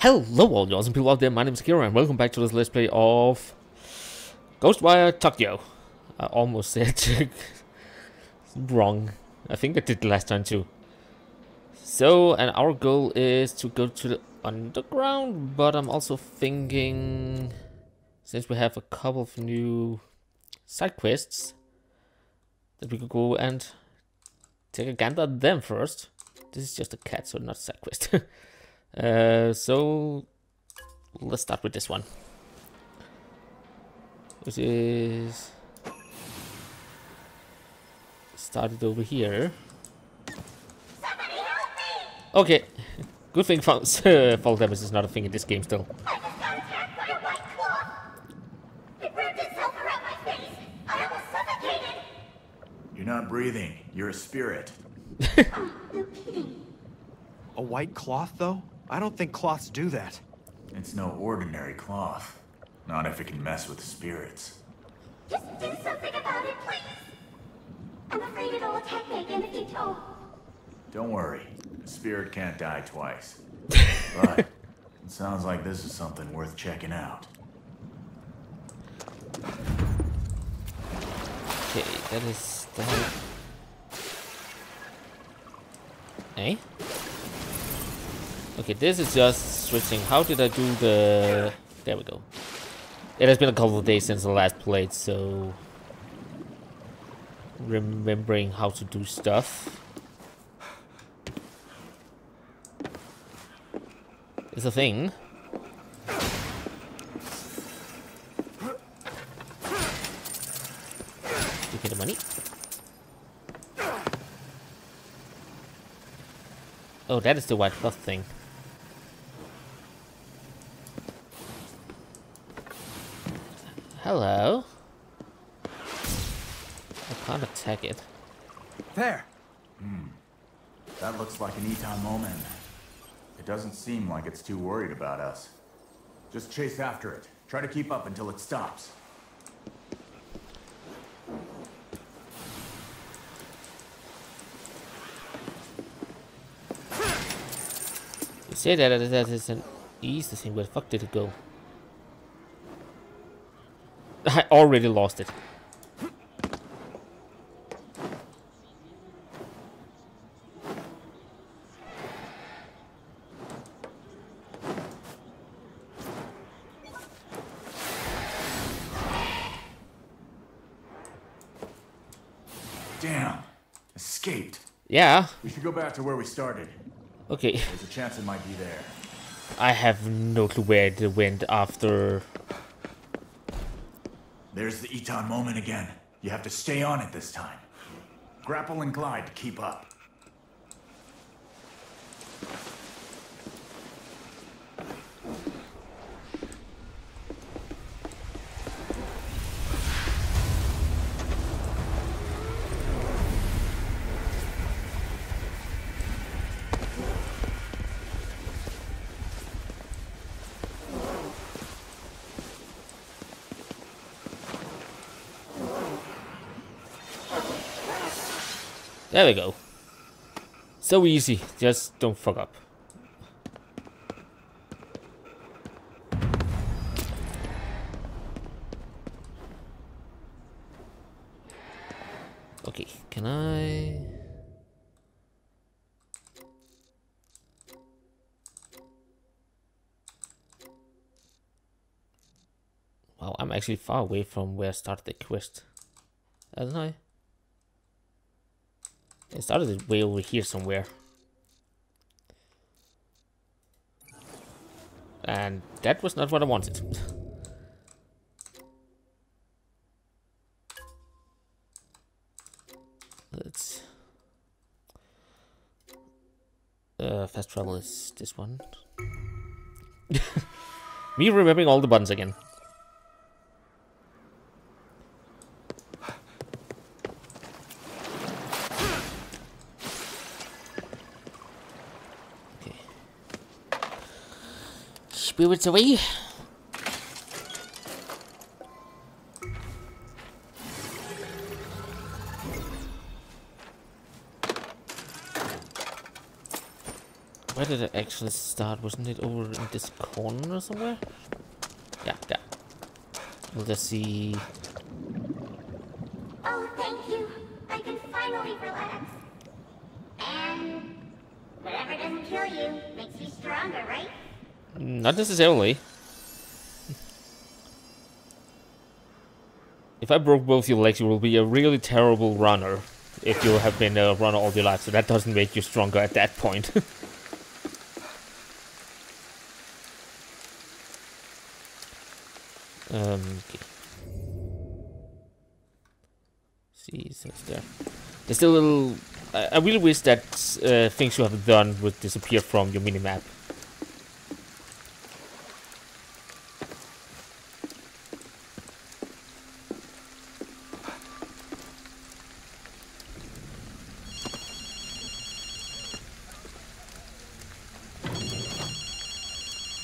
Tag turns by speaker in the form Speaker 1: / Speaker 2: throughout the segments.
Speaker 1: Hello all you awesome people out there, my name is Kira and welcome back to this Let's Play of Ghostwire Tokyo. I almost said wrong. I think I did last time too. So, and our goal is to go to the underground, but I'm also thinking, since we have a couple of new side quests, that we could go and take a gander at them first. This is just a cat, so not side quest. Uh, so let's start with this one. Which is started over here. Okay, good thing fall, fall damage is not a thing in this game still.
Speaker 2: You're not breathing. You're a spirit.
Speaker 3: a white cloth, though? I don't think cloths do that.
Speaker 2: It's no ordinary cloth. Not if it can mess with spirits.
Speaker 4: Just do something about it, please. I'm afraid it'll attack me again if you don't.
Speaker 2: Don't worry. A spirit can't die twice. but it sounds like this is something worth checking out.
Speaker 1: Okay, that is that. Eh? Okay, this is just switching. How did I do the... There we go. It has been a couple of days since the last played, so... Remembering how to do stuff. Is a thing. Give me the money. Oh, that is the white cloth thing. Hello. I can't attack it.
Speaker 3: There.
Speaker 2: Hmm. That looks like an Ittan-momen. It doesn't seem like it's too worried about us. Just chase after it. Try to keep up until it stops.
Speaker 1: You say that that is an easy thing, where the fuck did it go? I already lost it.
Speaker 2: Damn. Escaped.
Speaker 1: Yeah.
Speaker 2: We should go back to where we started.
Speaker 1: Okay.
Speaker 2: There's a chance it might be there.
Speaker 1: I have no clue where it went after.
Speaker 2: There's the Ittan-momen again. You have to stay on it this time. Grapple and glide to keep up.
Speaker 1: There we go. So easy, just don't fuck up. Okay, can I... Wow, I'm actually far away from where I started the quest. Hasn't I? It started way over here somewhere. And that was not what I wanted. Let's... Uh, fast travel is this one. Me remembering all the buttons again. Spirits away. Where did it actually start? Wasn't it over in this corner or somewhere? Yeah, there. Just see.
Speaker 4: Oh, thank you. I can finally relax. And whatever doesn't kill you makes you stronger, right?
Speaker 1: Not necessarily. If I broke both your legs, you will be a really terrible runner. If you have been a runner all your life, so that doesn't make you stronger at that point. um, okay. See, so there. There's still a little. I, I really wish that uh, things you have done would disappear from your minimap.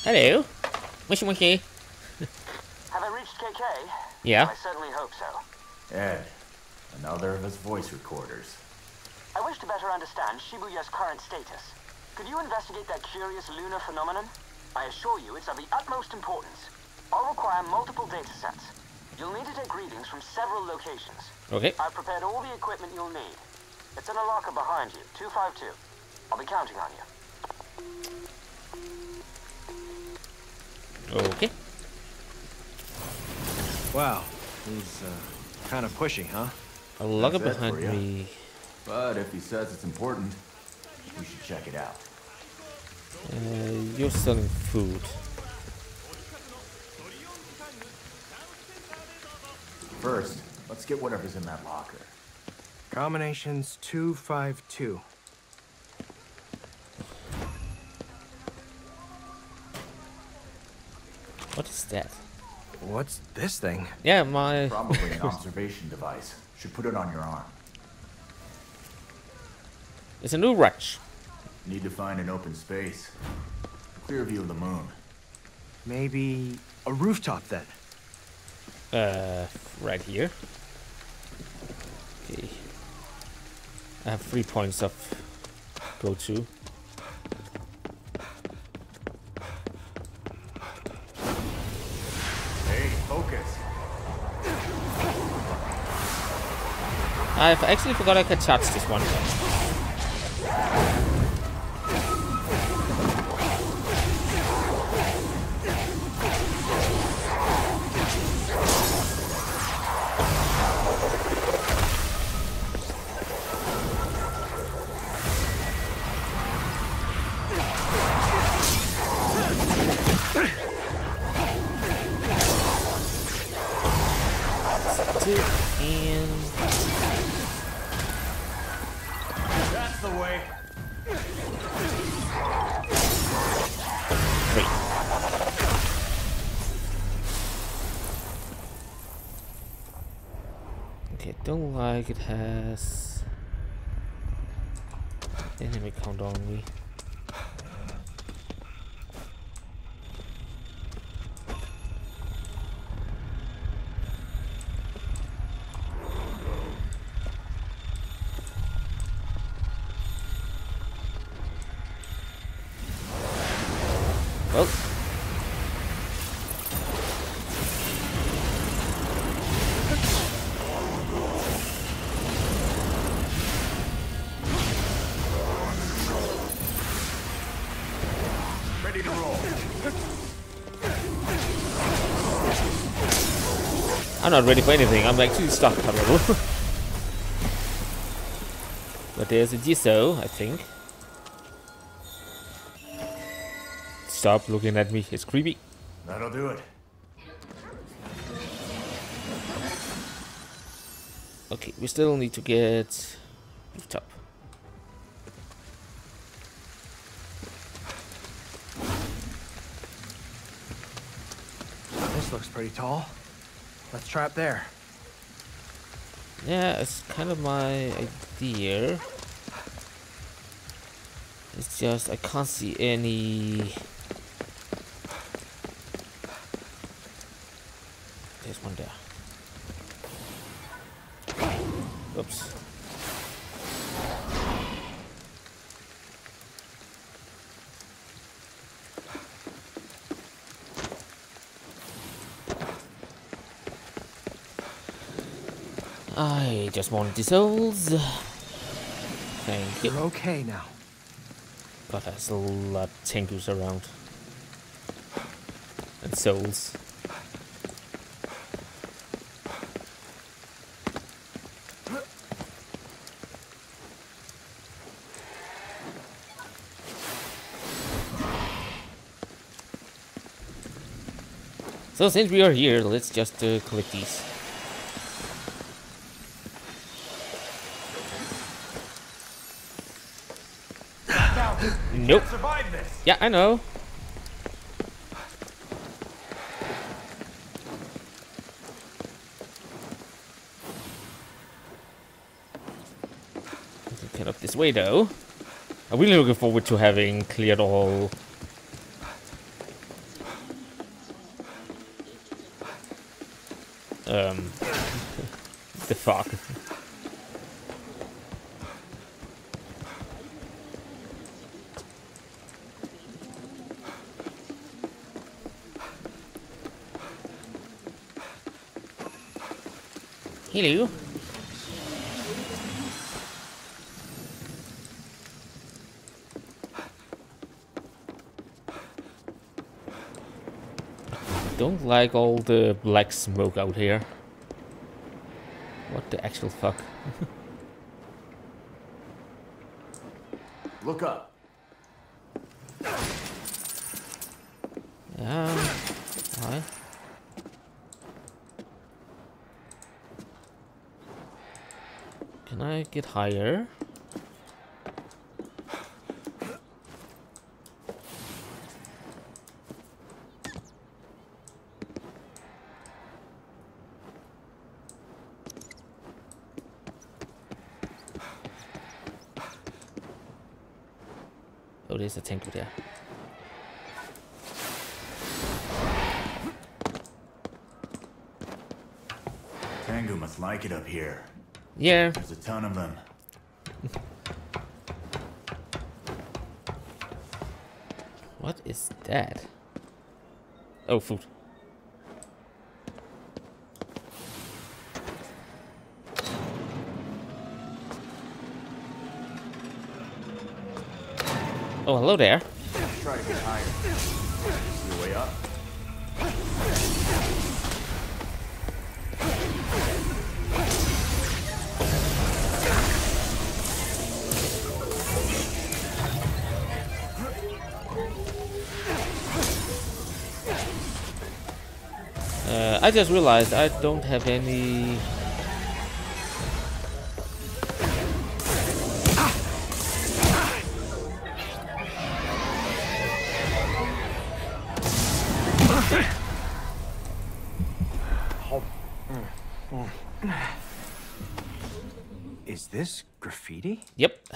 Speaker 1: Hello. Mushy mushy.
Speaker 5: Have I reached KK?
Speaker 1: Yeah.
Speaker 5: I certainly hope so.
Speaker 2: Ed, another of his voice recorders.
Speaker 5: I wish to better understand Shibuya's current status. Could you investigate that curious lunar phenomenon? I assure you it's of the utmost importance. I'll require multiple data sets. You'll need to take readings from several locations.
Speaker 1: Okay.
Speaker 5: I've prepared all the equipment you'll need. It's in a locker behind you, 252. I'll be counting on you.
Speaker 1: Okay.
Speaker 3: Wow, he's uh, kind of pushy, huh?
Speaker 1: A logger
Speaker 2: That's it
Speaker 1: behind me.
Speaker 2: But if he says it's important, we should check it out.
Speaker 1: Uh, you're selling food.
Speaker 2: First, let's get whatever's in that locker.
Speaker 3: Combinations 252.
Speaker 1: What is that?
Speaker 3: What's this thing?
Speaker 1: Yeah, my.
Speaker 2: Probably an observation device. Should put it on your arm.
Speaker 1: It's a new watch.
Speaker 2: Need to find an open space. Clear view of the moon.
Speaker 3: Maybe a rooftop then.
Speaker 1: Uh, right here. Okay. I have three points of go to.
Speaker 2: Hey, focus.
Speaker 1: I've actually forgot I could charge this one. Like it has. Enemy count on not ready for anything. I'm actually stuck but there's a Jizo, I think. Stop looking at me. It's creepy.
Speaker 2: That'll do it.
Speaker 1: Okay, we still need to get rooftop.
Speaker 3: This looks pretty tall. Let's try up there.
Speaker 1: Yeah, it's kind of my idea. It's just I can't see any. There's one there. Oops. I just wanted the souls. Thank you.
Speaker 3: You're okay now.
Speaker 1: God, there's a lot of Tengus around. And souls. So since we are here, let's just uh, collect these. Nope.
Speaker 2: Survive this!
Speaker 1: Yeah, I know. Get up this way though. I'm really looking forward to having cleared all um the fuck. Hello. Don't like all the black smoke out here. What the actual fuck?
Speaker 2: Look up.
Speaker 1: Um, why? Can I get higher? Oh, there's a tank there.
Speaker 2: Tengu must like it up here.
Speaker 1: Yeah,
Speaker 2: There's a ton of them.
Speaker 1: What is that? Oh, food. Oh, hello there. I just realized I don't have any.
Speaker 3: Is this graffiti?
Speaker 1: Yep.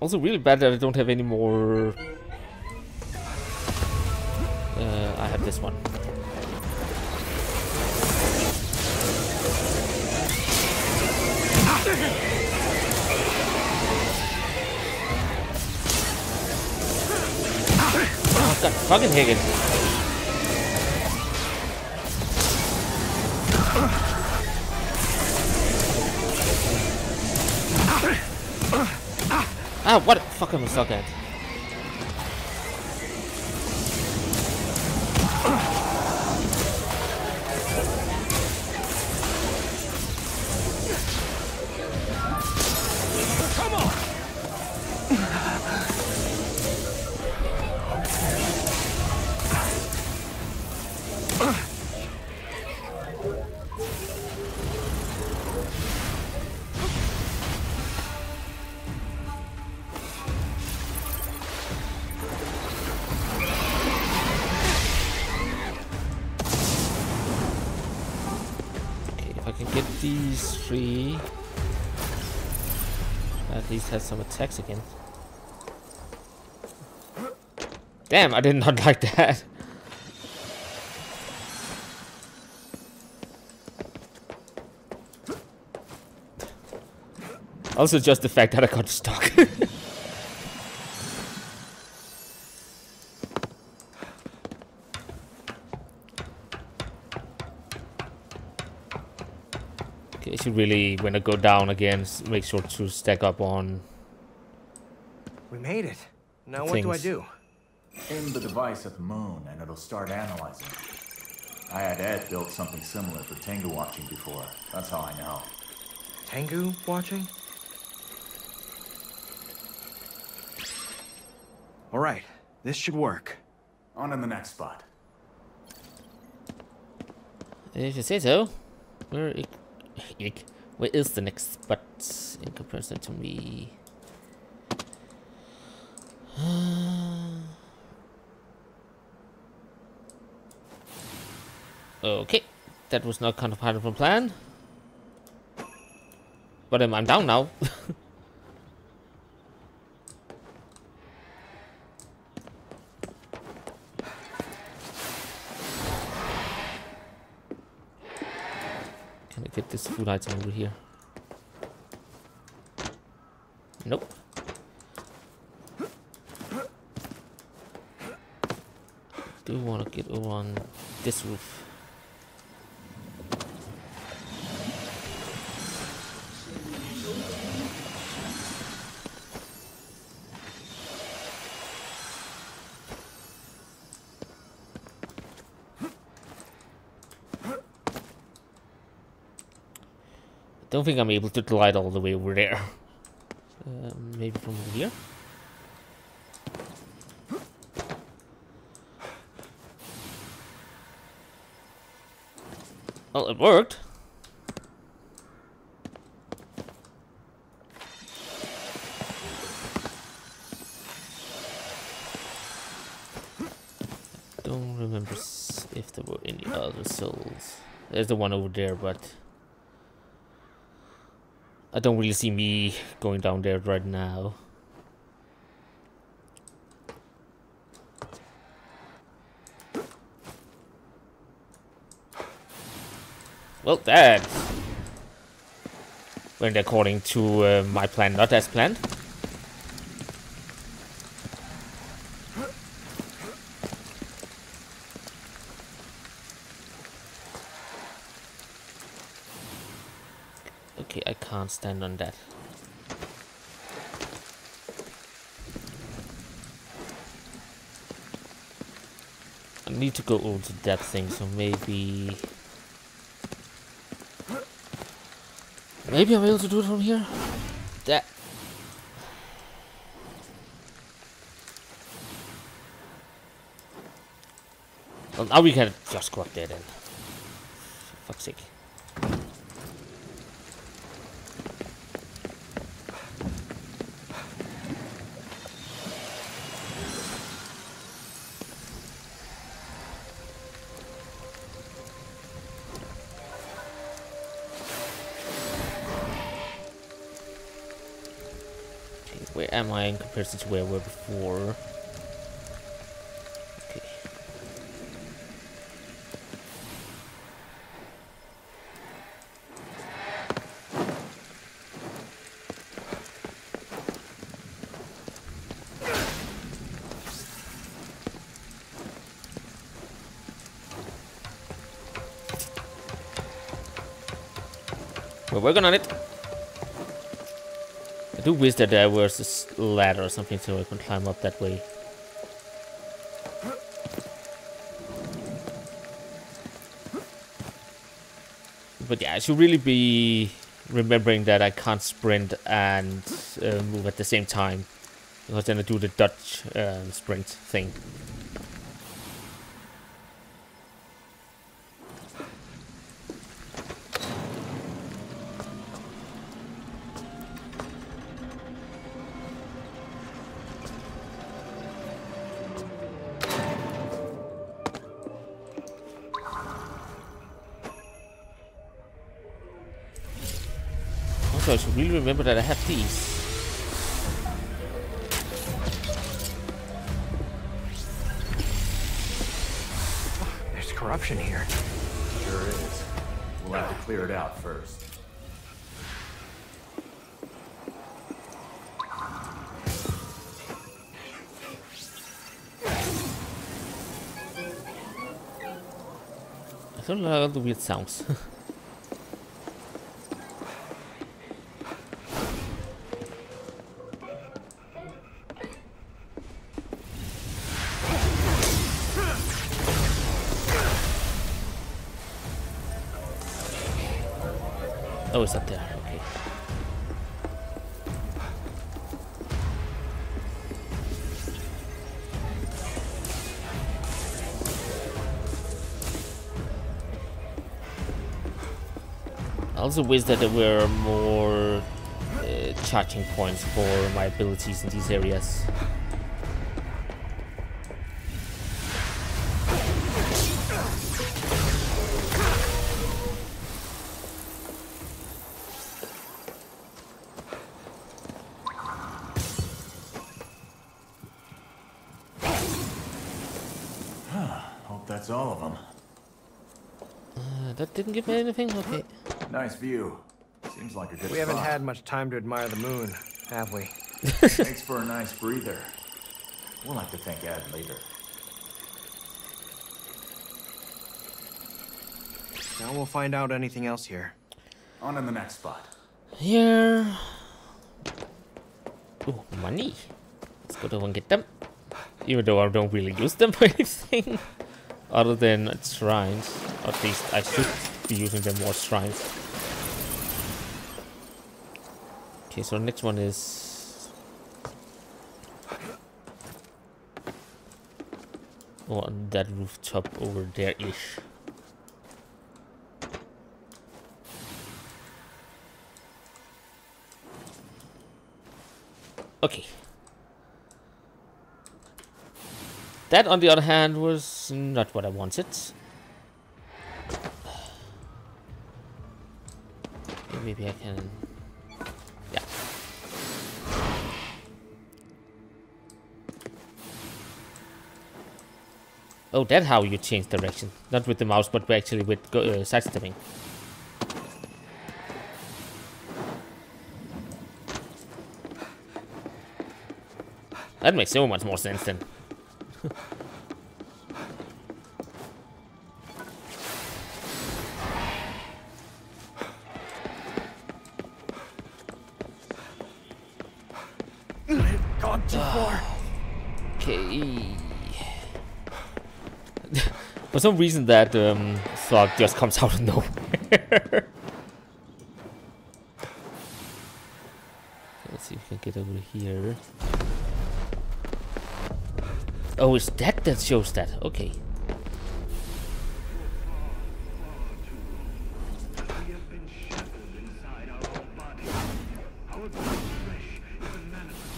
Speaker 1: Also, really bad that I don't have any more. God, fucking Higgins. Ah, what? The fuck, am I'm stuck at. Has some attacks again. Damn, I did not like that. Also, just the fact that I got stuck. should really, when I go down again, make sure to stack up on.
Speaker 3: We made it. Now what do I do?
Speaker 2: Aim the device at the moon and it'll start analyzing. I had Ed build something similar for Tengu watching before. That's how I know.
Speaker 3: Tengu watching? All right, this should work.
Speaker 2: On to the next spot.
Speaker 1: If you say so. Where, ik, ik, where is the next spot in comparison to me? okay, that was not kind of part of the plan. But I'm down now. get this food item over here? Nope. Do you want to get over on this roof. Don't think I'm able to glide all the way over there. Uh, maybe from here. Well, it worked. Don't remember if there were any other souls. There's the one over there, but I don't really see me going down there right now. Well, that went according to uh, my plan, not as planned. Okay, I can't stand on that. I need to go over to that thing, so maybe... Maybe I'm able to do it from here? That... Well, now we can just go up there then. For fuck's sake. In comparison to where we were before? Okay. We're working on it. Do wish that there was a ladder or something so I can climb up that way. But yeah, I should really be remembering that I can't sprint and uh, move at the same time. Because then I do the Dutch um, sprint thing. Remember that I have these.
Speaker 3: There's corruption here.
Speaker 2: Sure is. We'll have to clear it out first.
Speaker 1: I don't like all the weird sounds. Oh, it's up there. Okay. I also wish that there were more uh, charging points for my abilities in these areas. That didn't give anything? Okay.
Speaker 2: Nice view. Seems like a good
Speaker 3: We haven't had much time to admire the moon, have we?
Speaker 2: Thanks for a nice breather. We'll have to thank Ed later.
Speaker 3: Now we'll find out anything else here.
Speaker 2: On to the next spot.
Speaker 1: Here. Ooh, money. Let's go to and get them. Even though I don't really use them for anything. Other than shrines. At least I should be using them more shrines. Okay, so next one is... Oh, on that rooftop over there-ish. Okay. That, on the other hand, was not what I wanted. Maybe I can... Yeah. Oh, that's how you change direction. Not with the mouse, but actually with uh, sidestepping. That makes so much more sense then. For some reason, that um, thought just comes out of nowhere. Let's see if we can get over here. Oh, it's that that shows that. Okay.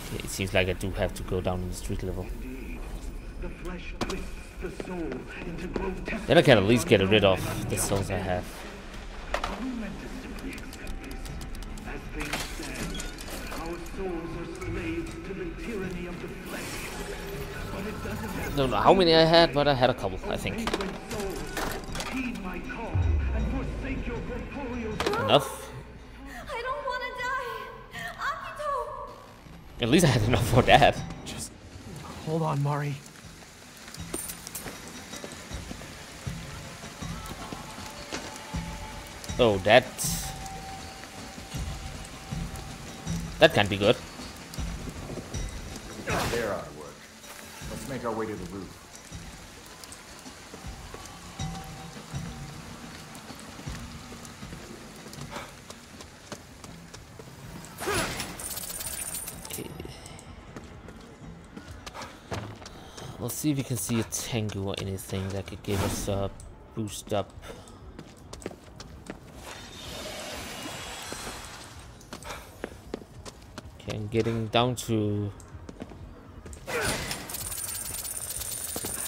Speaker 1: Okay, it seems like I do have to go down in the street level. Then I can at least get rid of the souls I have. Don't know how many I had, but I had a couple, I think. Enough.
Speaker 4: I don't want to die. Akito!
Speaker 1: At least I had enough for that.
Speaker 3: Just hold on, Mari.
Speaker 1: Oh, that... That can't be good.
Speaker 2: There to work. Let's make our way to the roof.
Speaker 1: Okay. Let's see if we can see a Tengu or anything that could give us a boost up. Okay, I'm getting down to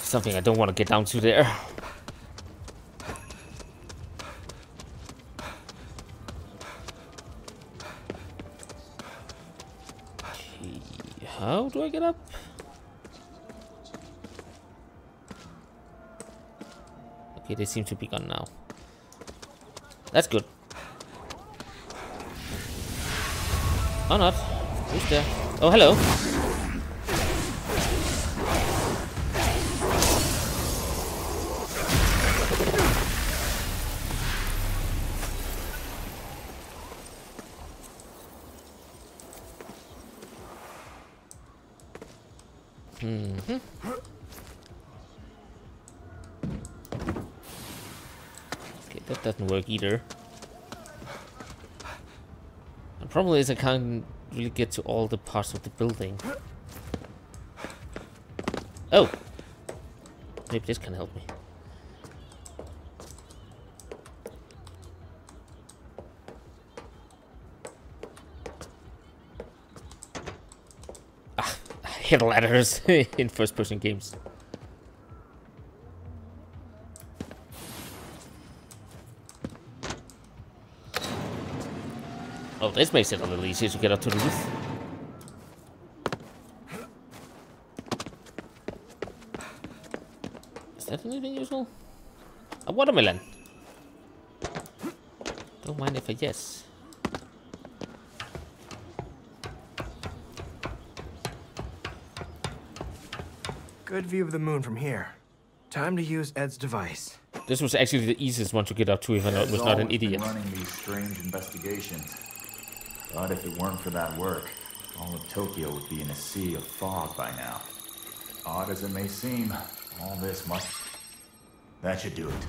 Speaker 1: something I don't want to get down to there. How do I get up? Okay, they seem to be gone now. That's good. Or not. Oh, hello. Mhm. Okay, that doesn't work either. Problem is I can't really get to all the parts of the building. Oh! Maybe this can help me. Ah, I hate ladders in first-person games. This makes it a little easier to get up to the roof. Is that anything useful? A watermelon. Don't mind if I yes.
Speaker 3: Good view of the moon from here. Time to use Ed's device.
Speaker 1: This was actually the easiest one to get up to if I was not an idiot.
Speaker 2: running these strange investigations. But if it weren't for that work, all of Tokyo would be in a sea of fog by now. Odd as it may seem, all this must... That should do it.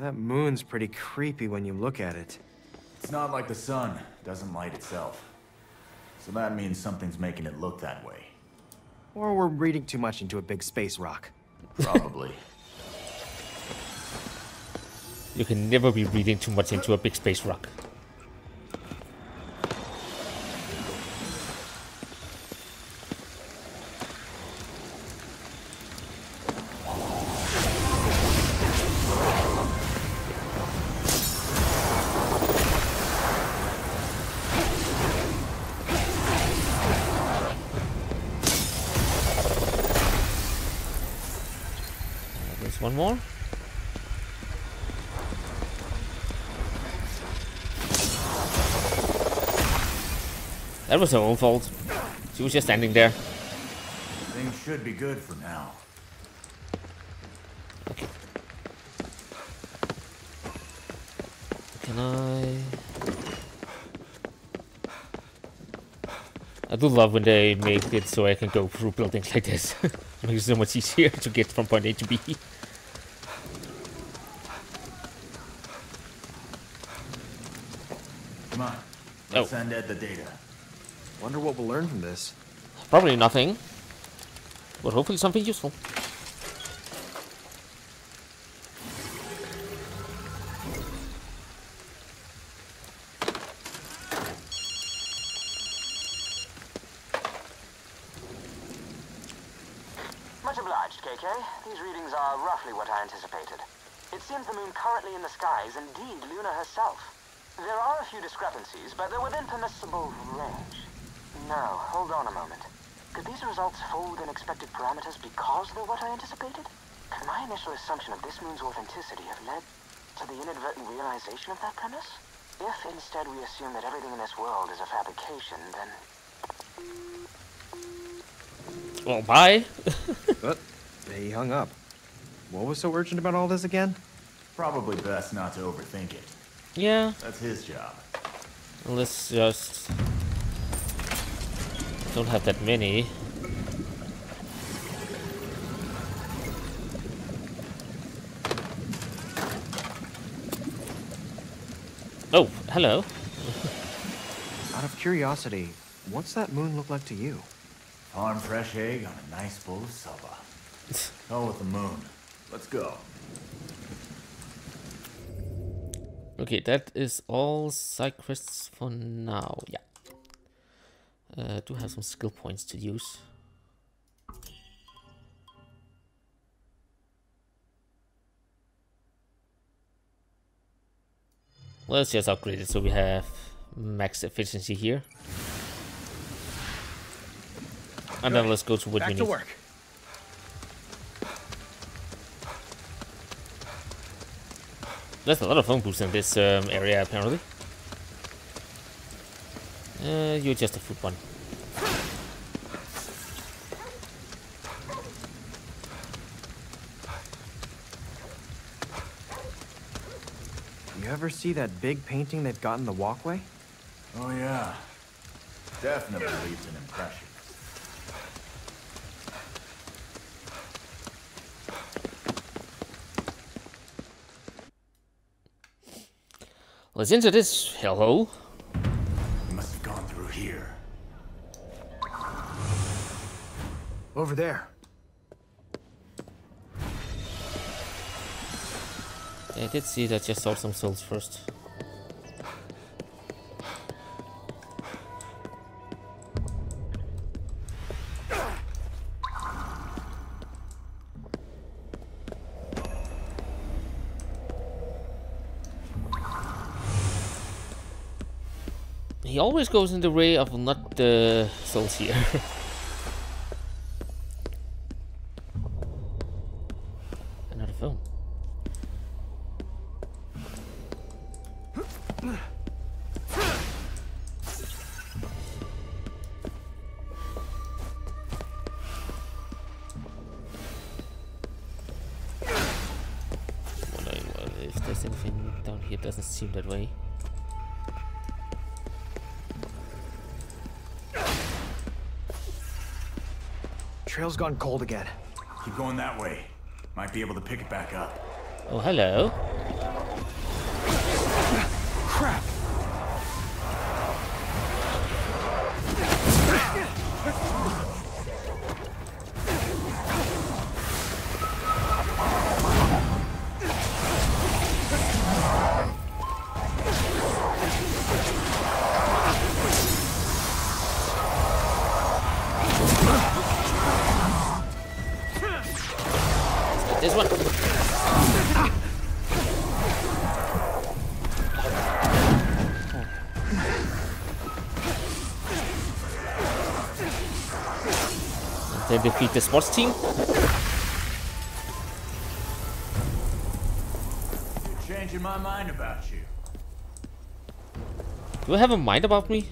Speaker 3: That moon's pretty creepy when you look at it.
Speaker 2: It's not like the sun doesn't light itself. So that means something's making it look that way.
Speaker 3: Or we're reading too much into a big space rock.
Speaker 2: Probably.
Speaker 1: You can never be reading too much into a big space rock. One more. That was her own fault. She was just standing there.
Speaker 2: Things should be good for now.
Speaker 1: Can I? I do love when they make it so I can go through buildings like this. it makes it so much easier to get from point A to B.
Speaker 2: Come on. Oh. Let's
Speaker 1: Oh.
Speaker 2: send Ed the data.
Speaker 3: Wonder what we'll learn from this.
Speaker 1: Probably nothing, but hopefully something useful.
Speaker 5: Much obliged, KK. These readings are roughly what I anticipated. It seems the moon currently in the sky is indeed Luna herself. There are a few discrepancies, but they're within permissible range. No, hold on a moment. Could these results fall within expected parameters because they're what I anticipated? Could my initial assumption of this moon's authenticity have led to the inadvertent realization of that premise? If instead we assume that everything in this world is a fabrication, then
Speaker 1: Well, bye.
Speaker 3: But they hung up. What was so urgent about all this again?
Speaker 2: Probably best not to overthink it.
Speaker 1: yeah,
Speaker 2: That's his job.
Speaker 1: let's just don't have that many. Oh, hello.
Speaker 3: Out of curiosity, what's that moon look like to you?
Speaker 2: Farm fresh egg on a nice bowl of soba. Hell with the moon. Let's go.
Speaker 1: Okay, that is all side quests for now. Yeah. Uh, do have some skill points to use. Let's just upgrade it so we have max efficiency here. And then let's go to what we
Speaker 3: Back
Speaker 1: need.
Speaker 3: to work.
Speaker 1: There's a lot of phone booths in this um, area, apparently. Uh, you're just a food one.
Speaker 3: Ever see that big painting they've got in the walkway?
Speaker 2: Oh yeah. Definitely leaves an impression.
Speaker 1: Let's enter this hellhole.
Speaker 2: We must have gone through here.
Speaker 3: Over there.
Speaker 1: I did see that you saw some souls first. He always goes in the way of not the souls here.
Speaker 3: Trail's gone cold again.
Speaker 2: Keep going that way. Might be able to pick it back up.
Speaker 1: Oh, hello. Then defeat the sports team.
Speaker 2: You're changing my mind about you.
Speaker 1: Do I have a mind about me?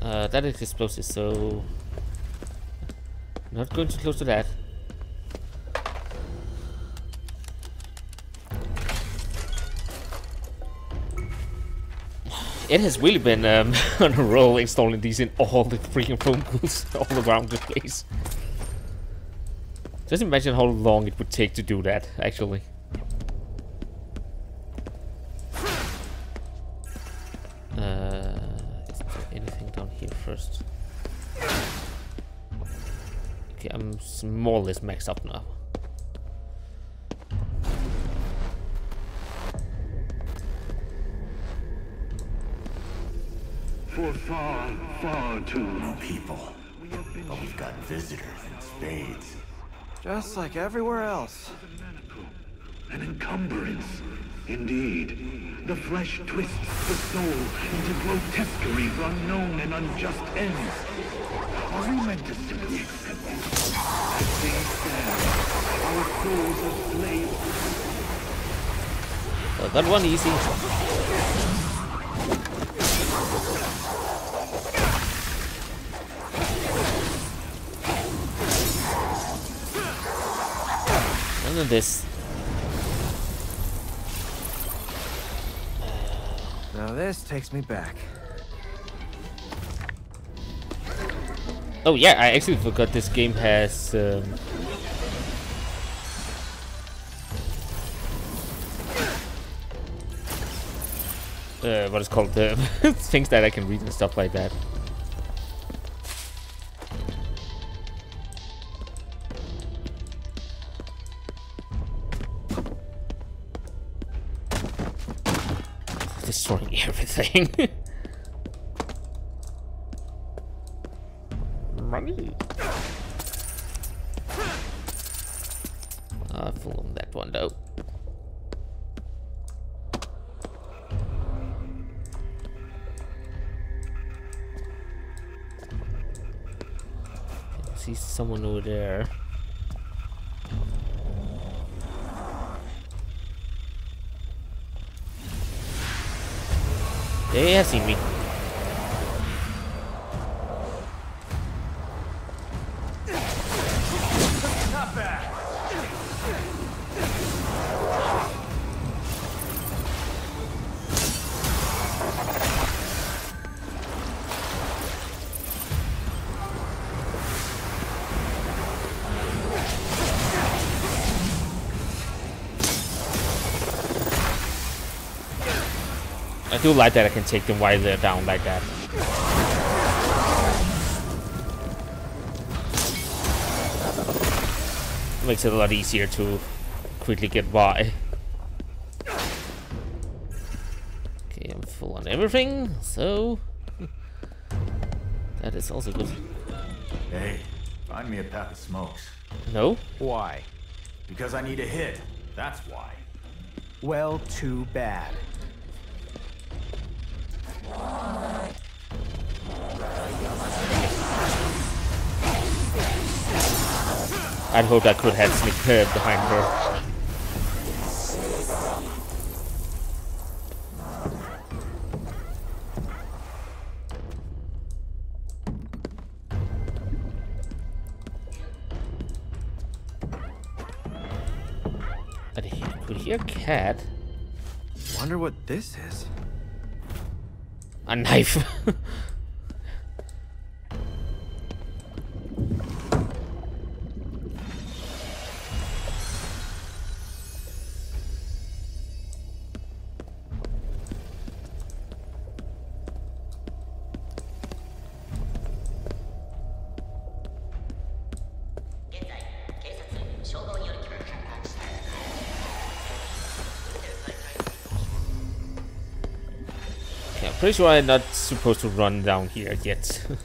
Speaker 1: Uh, that is explosive, so... Not going too close to that. It has really been um, on a roll installing these in all the freaking phone booths all around the place. Just imagine how long it would take to do that, actually. Uh, is there anything down here first? Okay, I'm more or less maxed up now.
Speaker 6: Far too
Speaker 2: No people. But we've got visitors in spades.
Speaker 3: Just like everywhere else.
Speaker 6: an encumbrance. Indeed, the flesh twists the soul into grotesquerie for unknown and unjust ends. Are we meant to simply accept this? As things stand, our souls are slaves
Speaker 1: that one easy. And then this.
Speaker 3: Now this takes me back.
Speaker 1: Oh yeah, I actually forgot this game has um, uh, what is called the things that I can read and stuff like that. Money. Ah, full on that one though. I see someone over there. Do like that I can take them while they're down like that. Makes it a lot easier to quickly get by. Okay, I'm full on everything, so... That is also good.
Speaker 2: Hey, find me a pack of smokes.
Speaker 1: No?
Speaker 3: Why?
Speaker 2: Because I need a hit. That's why.
Speaker 3: Well, too bad.
Speaker 1: I'd hoped I could have sneaked uh, behind her. I could hear a cat.
Speaker 3: Wonder what this is.
Speaker 1: A knife. pretty sure I'm not supposed to run down here yet.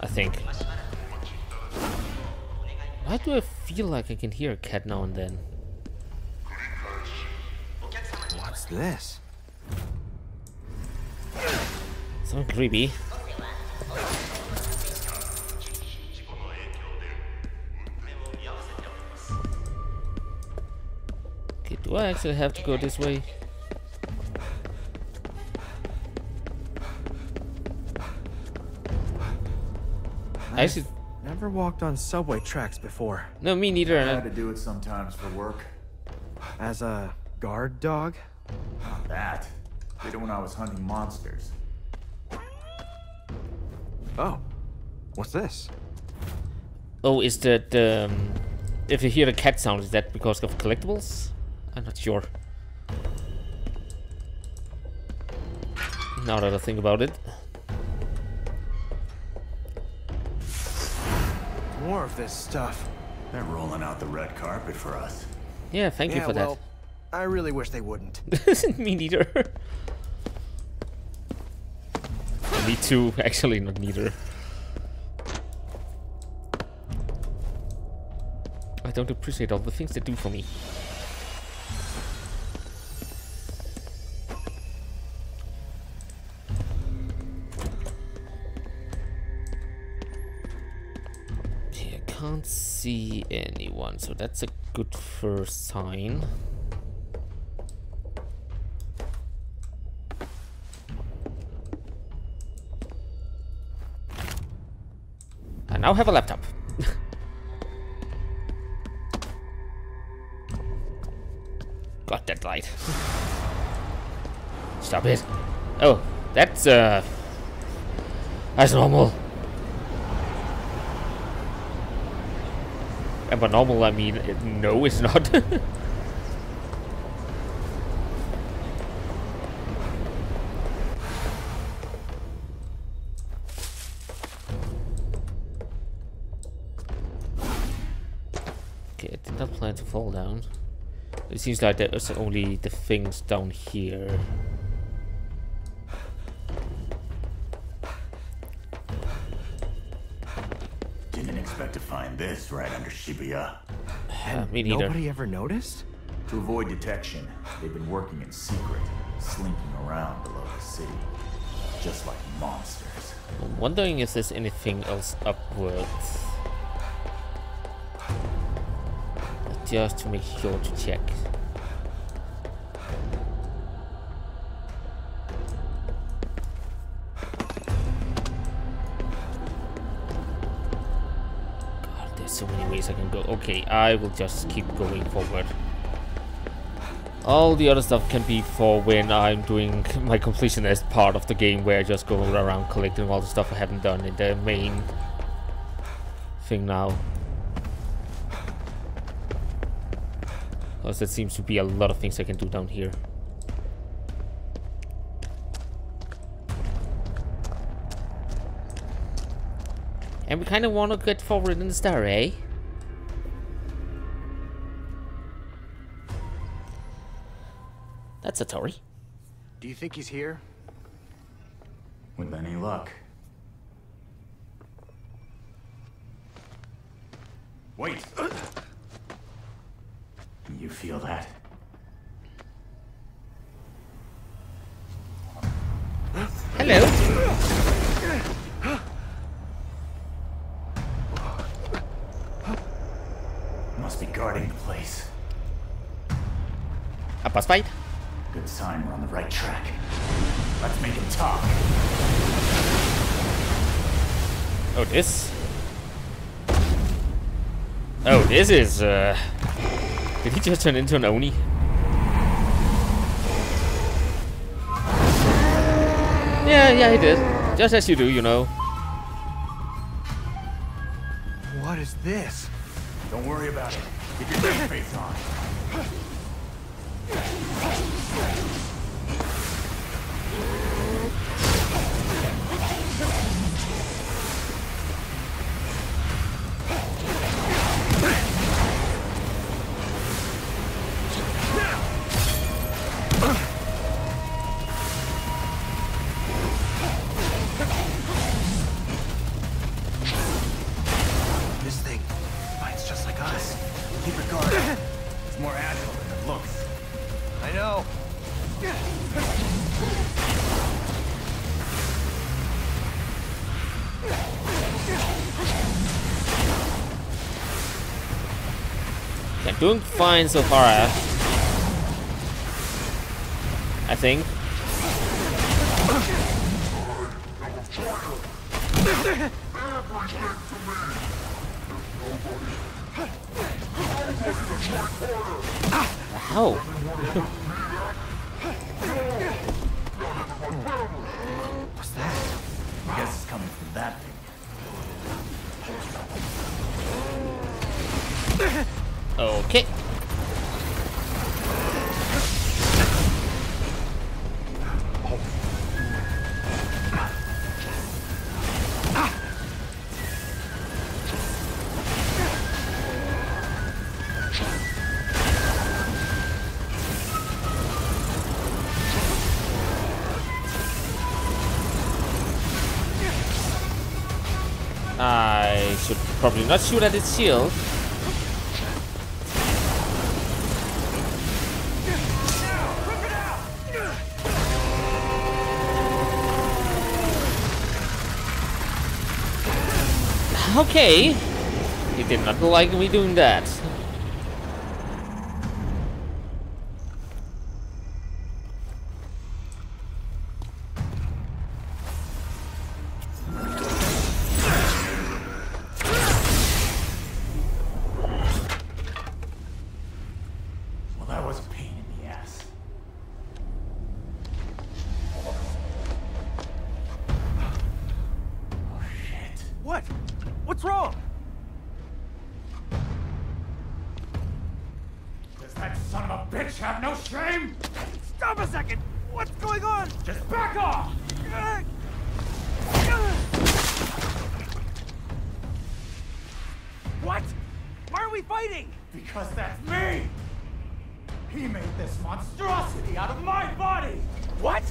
Speaker 1: I think. Why do I feel like I can hear a cat now and then?
Speaker 3: What's this?
Speaker 1: Something creepy. Do I actually have to go this way? I should.
Speaker 3: Never walked on subway tracks before.
Speaker 1: No, me neither.
Speaker 2: I had to do it sometimes for work.
Speaker 3: As a guard dog?
Speaker 2: That. Did it when I was hunting monsters.
Speaker 3: Oh. What's this?
Speaker 1: oh, is that um, if you hear a cat sound, is that because of collectibles? I'm not sure. Now that I think about it.
Speaker 3: More of this stuff.
Speaker 2: They're rolling out the red carpet for us.
Speaker 1: Yeah, thank you
Speaker 3: yeah,
Speaker 1: for
Speaker 3: well, I really wish they wouldn't.
Speaker 1: Me neither. Me too, actually, not neither. I don't appreciate all the things they do for me. Anyone, so that's a good first sign. I now have a laptop. Got that light. Stop it. Oh, that's uh that's normal. By normal I mean it, no it's not. okay, not plan to fall down. It seems like there's only the things down here.
Speaker 2: Under Shibuya.
Speaker 1: Uh, me neither.
Speaker 3: Nobody ever noticed?
Speaker 2: To avoid detection, they've been working in secret, slinking around below the city. Just like monsters.
Speaker 1: I'm wondering if there's anything else upwards. Just to make sure to check. Ways I can go. Okay, I will just keep going forward. All the other stuff can be for when I'm doing my completionist part of the game where I just go around collecting all the stuff I haven't done in the main thing now. Because there seems to be a lot of things I can do down here. And we kind of want to get forward in the star, eh? That's a Torii.
Speaker 3: Do you think he's here?
Speaker 2: With any luck. Wait! You feel that?
Speaker 1: Oh, this? Oh, this is, uh... Did he just turn into an Oni? Yeah, yeah, he did. Just as you do, you know.
Speaker 3: What is this?
Speaker 2: Don't worry about it. Keep your game face on.
Speaker 1: Fine so far. I think. Probably not shoot at its shield. Okay. He did not like me doing that.
Speaker 2: Shame?
Speaker 3: Stop a second! What's going on?
Speaker 2: Just back off!
Speaker 3: What? Why are we fighting?
Speaker 2: Because that's me! He made this monstrosity out of my body!
Speaker 3: What?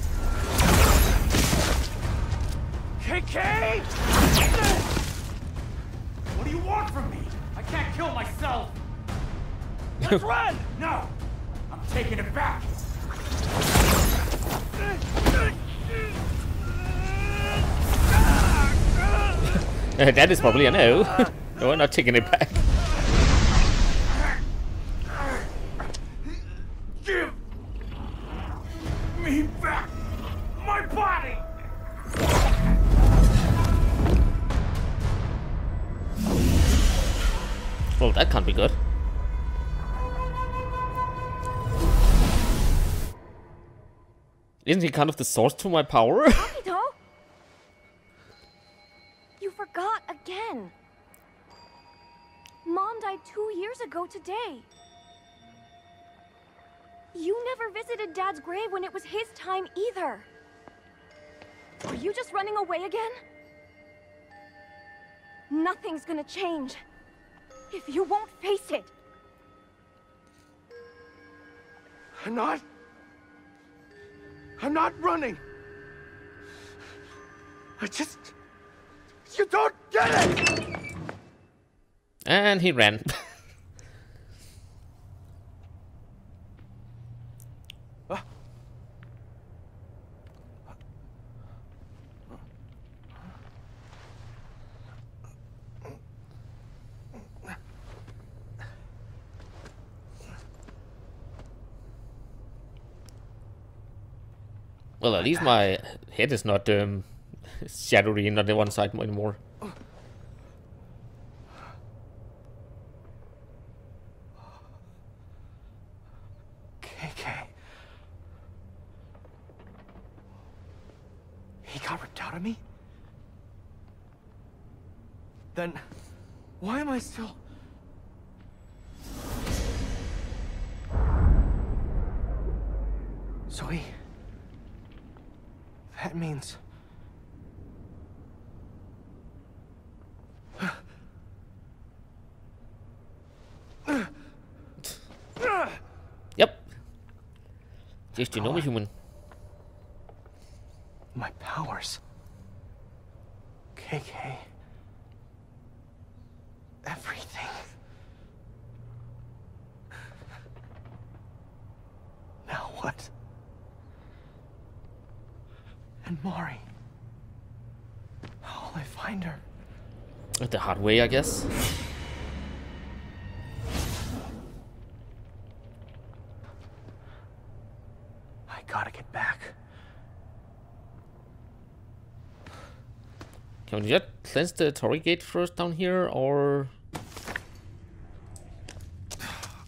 Speaker 3: KK?
Speaker 2: What do you want from me? I can't kill myself!
Speaker 3: Let's run!
Speaker 2: No! Taking it back!
Speaker 1: that is probably a no. no, we're not taking it back. Isn't he kind of the source to my power?
Speaker 7: Akito? You forgot again. Mom died two years ago today. You never visited Dad's grave when it was his time either. Are you just running away again? Nothing's gonna change. If you won't face it.
Speaker 3: I'm not. I'm not running. I just. You don't get it!
Speaker 1: And he ran. well, at least my head is not um, shadowy on the one side anymore.
Speaker 3: KK. He got ripped out of me? Then, why am I still...
Speaker 1: Just you know, human.
Speaker 3: My powers. KK. Everything. Now what? And Mari. How will I find her?
Speaker 1: At the hard way, I guess.
Speaker 3: I gotta get back.
Speaker 1: Can we just cleanse the Torii gate first down here, or...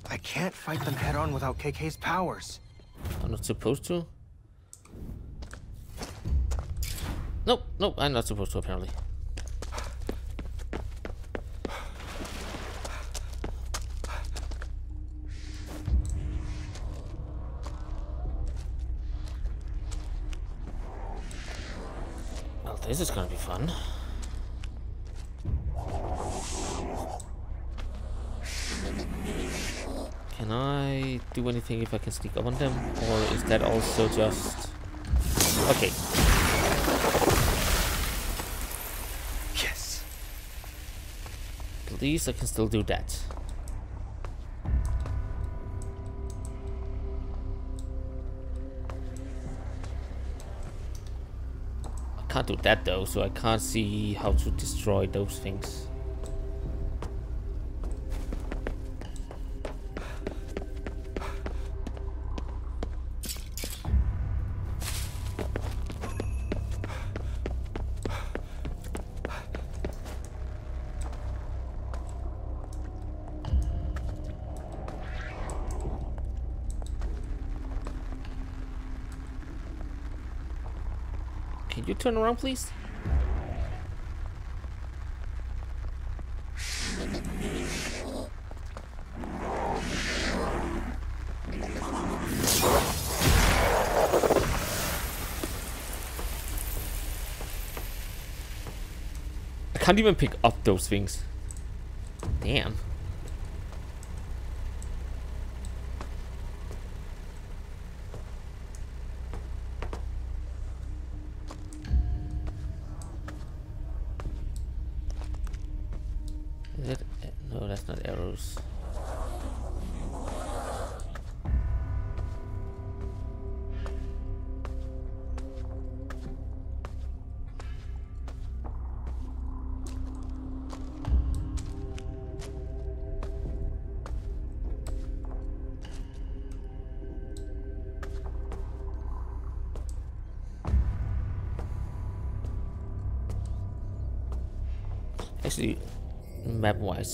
Speaker 3: I can't fight them head on without KK's powers.
Speaker 1: I'm not supposed to? Nope, nope, I'm not supposed to, apparently. Well, this is gonna be fun. Can I do anything if I can sneak up on them? Or is that also just... Okay,
Speaker 3: Yes.
Speaker 1: At least I can still do that. I can't do that though, so I can't see how to destroy those things. Turn around, please? I can't even pick up those things. Damn.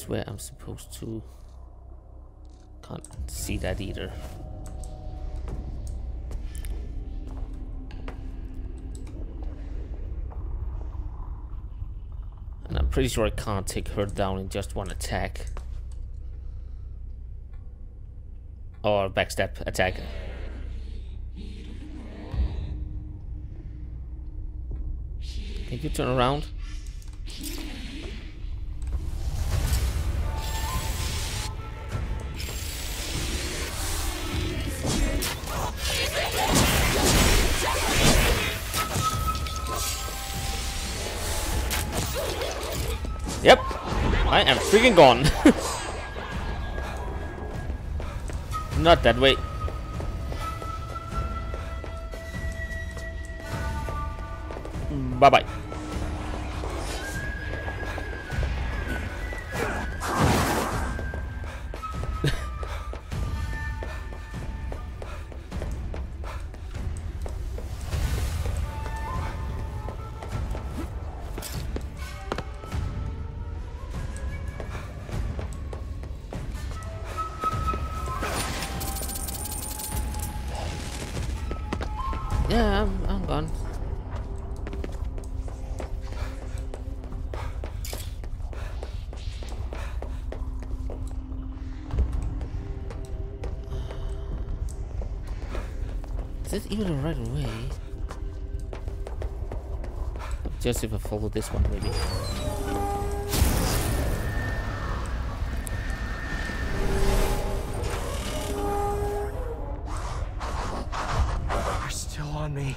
Speaker 1: Where I'm supposed to can't see that either. And I'm pretty sure I can't take her down in just one attack. Or backstab attack. Can you turn around? Freaking gone. Not that way. Bye bye Is even the right way? Just if I follow this one, maybe.
Speaker 3: They're still on me.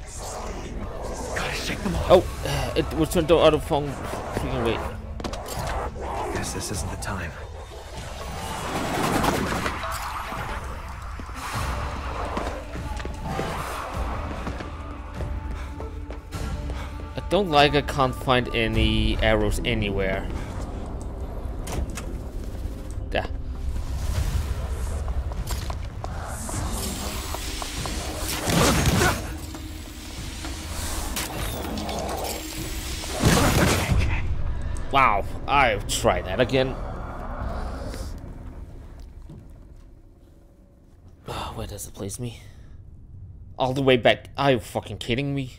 Speaker 3: Gotta shake them off.
Speaker 1: Oh, it was turned out of phone. Freaking wait.
Speaker 3: Guess this isn't the time.
Speaker 1: Don't like I can't find any arrows anywhere. There. Wow, I've tried that again. Ah, where does it place me? All the way back. Are you fucking kidding me?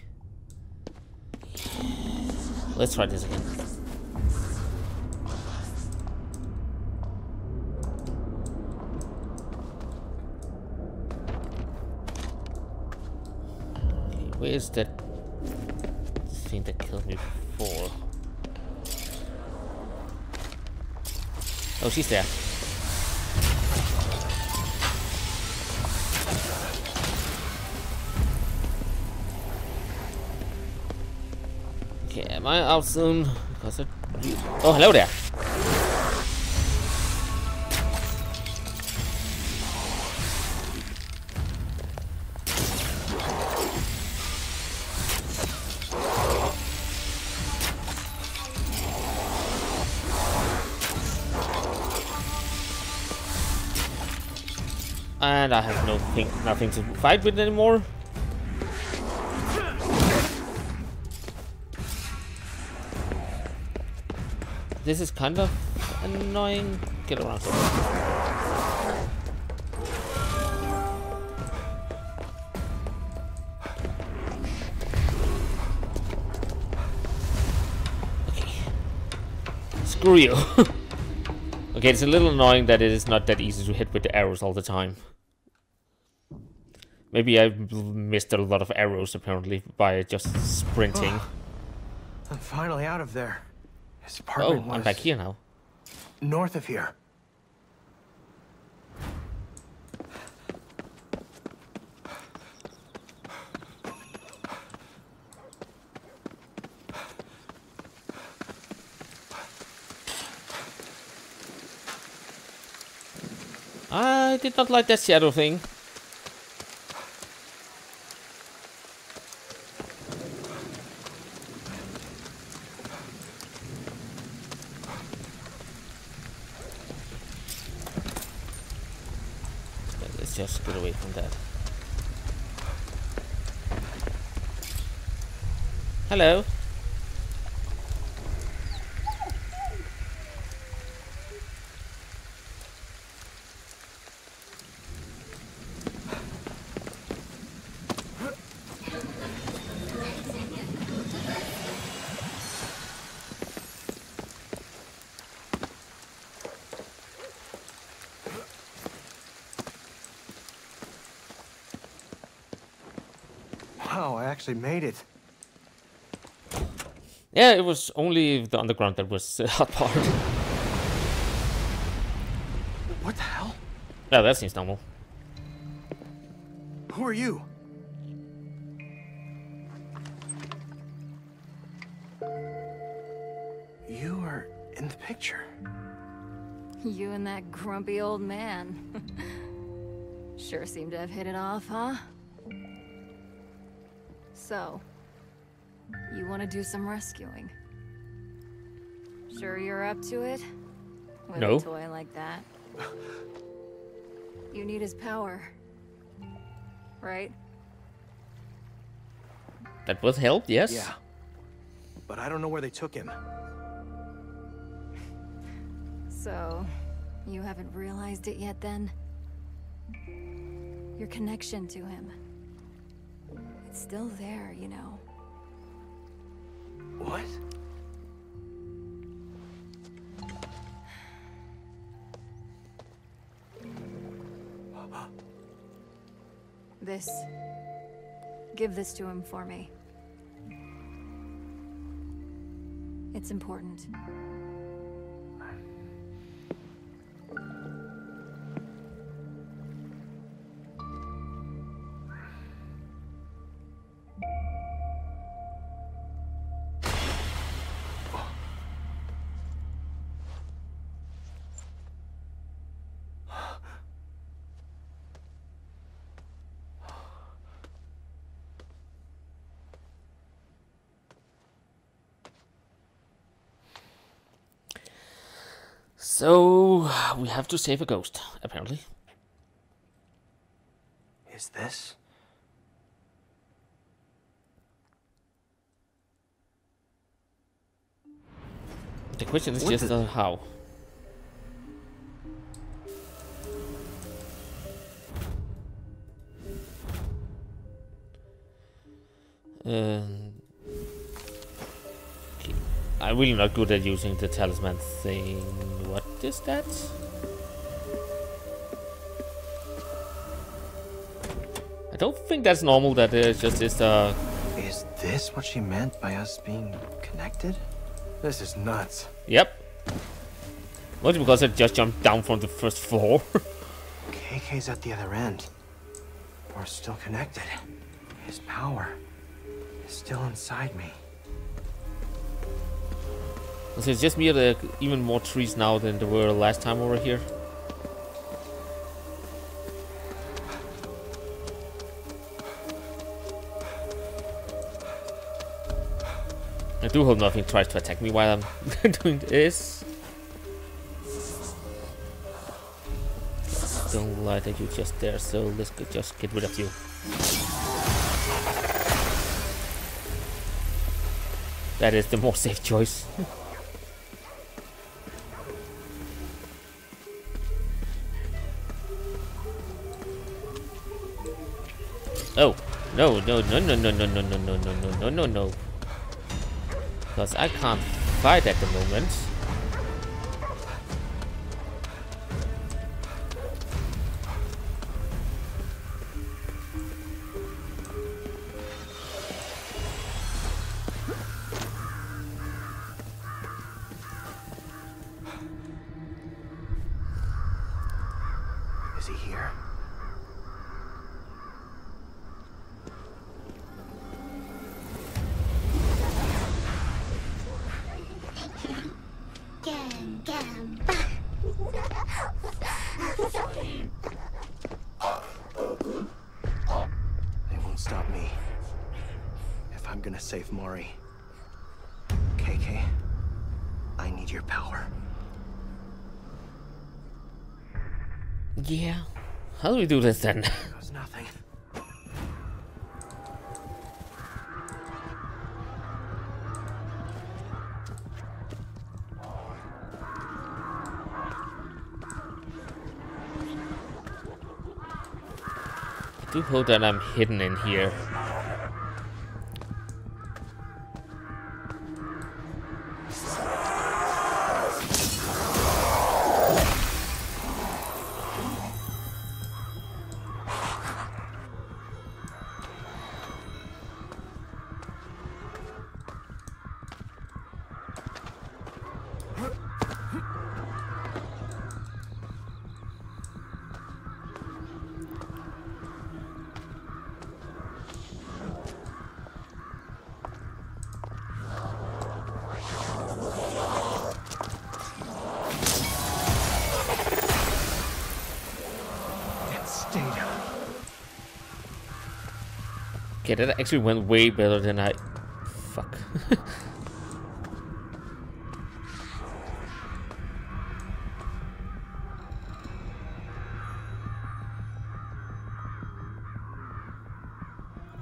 Speaker 1: Let's try this again. Where's that thing that killed me before? Oh, she's there. I out soon? Because. Oh, hello there. And I have no thing, nothing to fight with anymore. This is kind of annoying. Get around here. Okay. Screw you. okay, it's a little annoying that it is not that easy to hit with the arrows all the time. Maybe I missed a lot of arrows apparently by just sprinting.
Speaker 3: I'm finally out of there. His
Speaker 1: Oh,
Speaker 3: apartment
Speaker 1: I'm back here now.
Speaker 3: north of here.
Speaker 1: I did not like that shadow thing. Let's just get away from that. Hello.
Speaker 3: Actually made it.
Speaker 1: Yeah, it was only the underground that was uh, hard part.
Speaker 3: What the hell?
Speaker 1: Yeah, that seems normal.
Speaker 3: Who are you? You are in the picture.
Speaker 7: You and that grumpy old man. sure seem to have hit it off, huh? So, you want to do some rescuing? Sure you're up to it? With
Speaker 1: No.
Speaker 7: a toy like that? You need his power. Right?
Speaker 1: That would help, yes.
Speaker 3: Yeah. But I don't know where they took him.
Speaker 7: So, you haven't realized it yet then? Your connection to him. It's still there, you know.
Speaker 3: What?
Speaker 7: This. Give this to him for me. It's important.
Speaker 1: So, we have to save a ghost, apparently.
Speaker 3: Is this?
Speaker 1: The question is
Speaker 3: What
Speaker 1: just uh, how. Um, I'm really not good at using the talisman thing. What is that? I don't think that's normal. That it's just is uh
Speaker 3: Is this what she meant by us being connected? This is nuts.
Speaker 1: Yep. Mostly because I just jumped down from the first floor.
Speaker 3: KK's at the other end. We're still connected. His power is still inside me.
Speaker 1: So it's just me there are even more trees now than there were last time over here. I do hope nothing tries to attack me while I'm doing this. Don't lie that you're just there, so let's just get rid of you. That is the more safe choice. oh, no, no, no, no, no, no, no, no, no, no, no, no, no, no. Because I can't fight at the moment. We do this then?
Speaker 3: Nothing.
Speaker 1: I do hope that I'm hidden in here. Okay, that actually went way better than I... Fuck.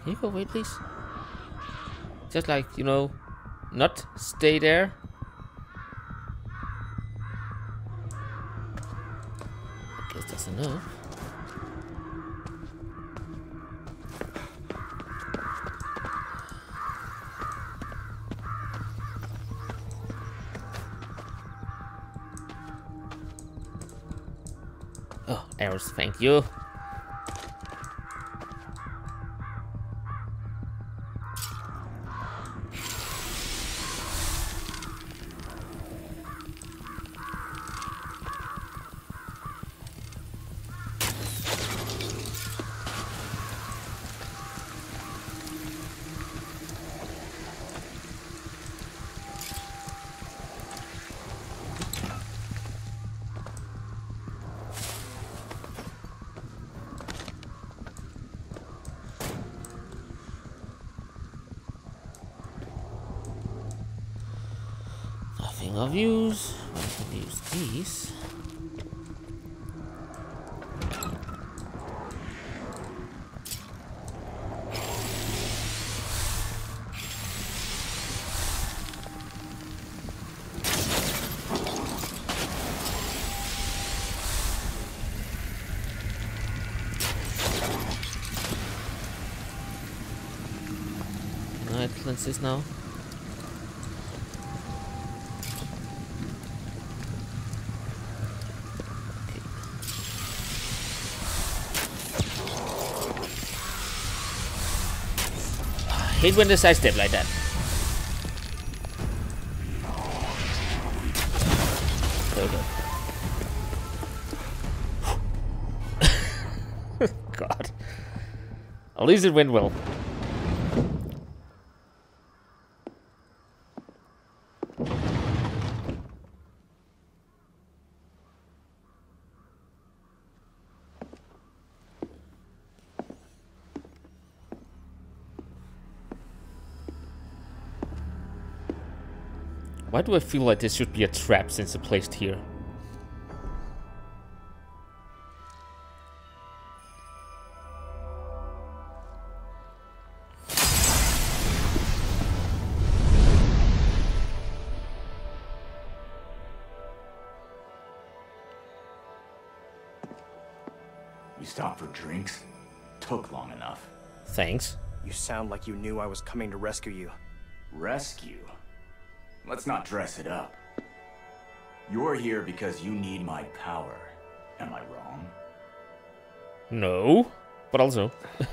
Speaker 1: Can you go away, please? Just like, you know, not stay there. Guess that's enough. Thank you. This now. hate when they sidestep like that. Okay. God. At least it went well. Do I feel like this should be a trap since it's placed here?
Speaker 2: We stopped for drinks. Took long enough.
Speaker 1: Thanks.
Speaker 3: You sound like you knew I was coming to rescue you.
Speaker 2: Rescue? Let's not dress it up. You're here because you need my power. Am I wrong?
Speaker 1: No, but also.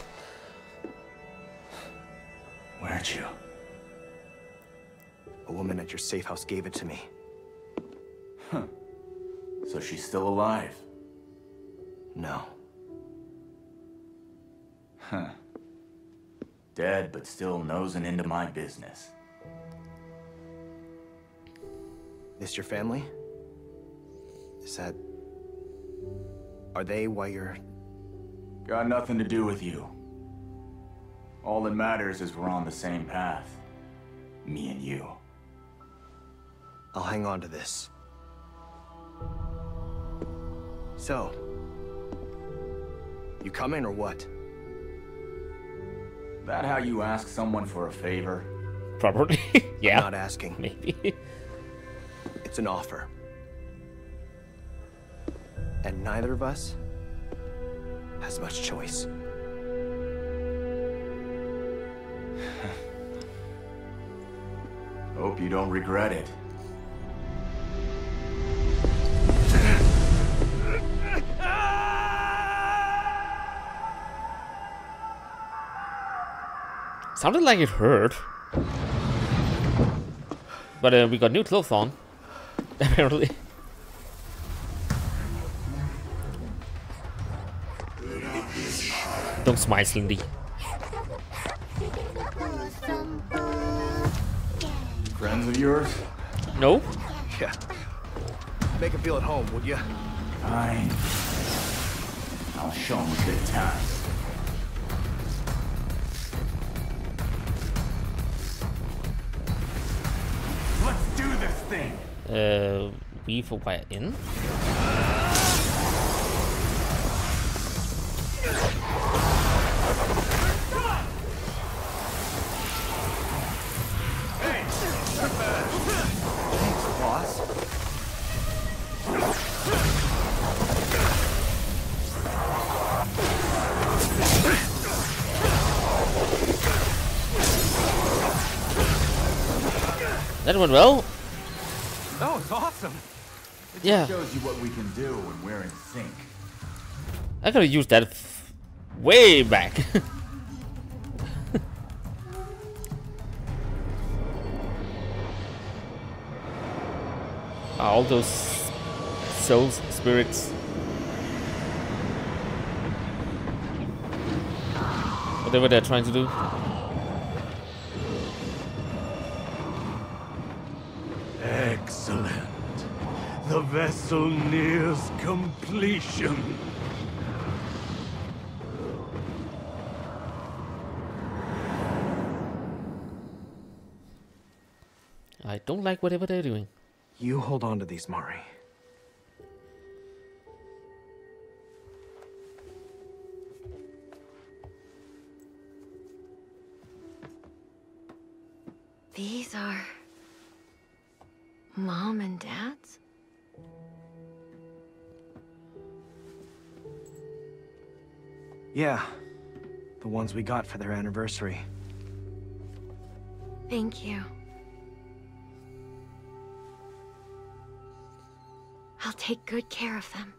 Speaker 2: Where'd you?
Speaker 3: A woman at your safe house gave it to me. Huh.
Speaker 2: So she's still alive?
Speaker 3: No.
Speaker 2: Huh. Dead, but still nosing into my business.
Speaker 3: This your family? Is that... Are they why you're...
Speaker 2: Got nothing to do with you. All that matters is we're on the same path. Me and you.
Speaker 3: I'll hang on to this. So... You coming or what?
Speaker 2: That how you ask someone for a favor?
Speaker 1: Probably. yeah.
Speaker 3: I'm not asking.
Speaker 1: Maybe.
Speaker 3: It's an offer. And neither of us has much choice.
Speaker 2: Hope you don't regret it.
Speaker 1: Sounded like it hurt. But uh, we got new clothes on. Apparently. Don't smile, Slindy.
Speaker 2: Friends of yours?
Speaker 1: No?
Speaker 3: Yeah. Make him feel at home, would you?
Speaker 2: Fine. I'll show him a good time.
Speaker 1: Uh, weave a wire in. That went well. I have used that way back. All those souls, spirits. Whatever they're trying to do.
Speaker 6: Excellent. The vessel nears completion.
Speaker 1: Don't like whatever they're doing.
Speaker 3: You hold on to these, Mari.
Speaker 7: These are. Mom and Dad's?
Speaker 3: Yeah. The ones we got for their anniversary.
Speaker 7: Thank you. I'll take good care of them.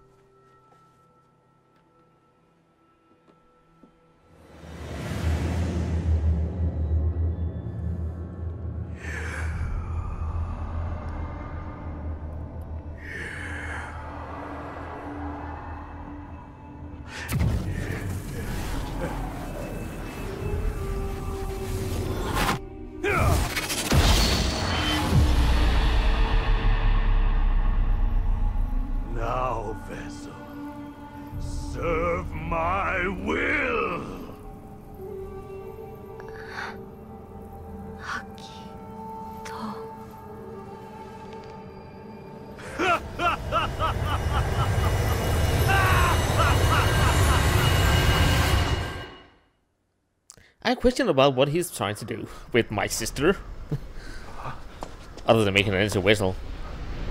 Speaker 1: I question about what he's trying to do with my sister. Other than making it into a whistle.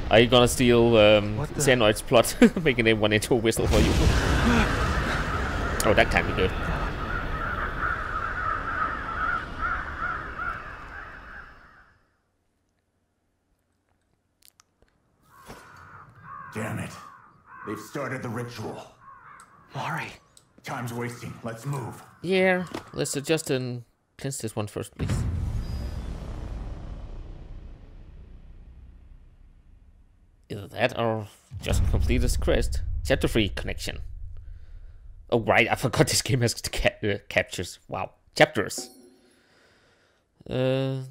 Speaker 1: Are you gonna steal um,
Speaker 3: the-
Speaker 1: Xenoid's plot, making it one into a whistle for you? oh, that can't be good.
Speaker 2: Damn it. They've started the ritual.
Speaker 3: Mari.
Speaker 2: Time's wasting. Let's move.
Speaker 1: Yeah, let's adjust and cleanse this one first, please. Either that or just complete this quest. Chapter 3 connection. Oh, right, I forgot this game has ca- uh, captures. Wow. Chapters. Uh.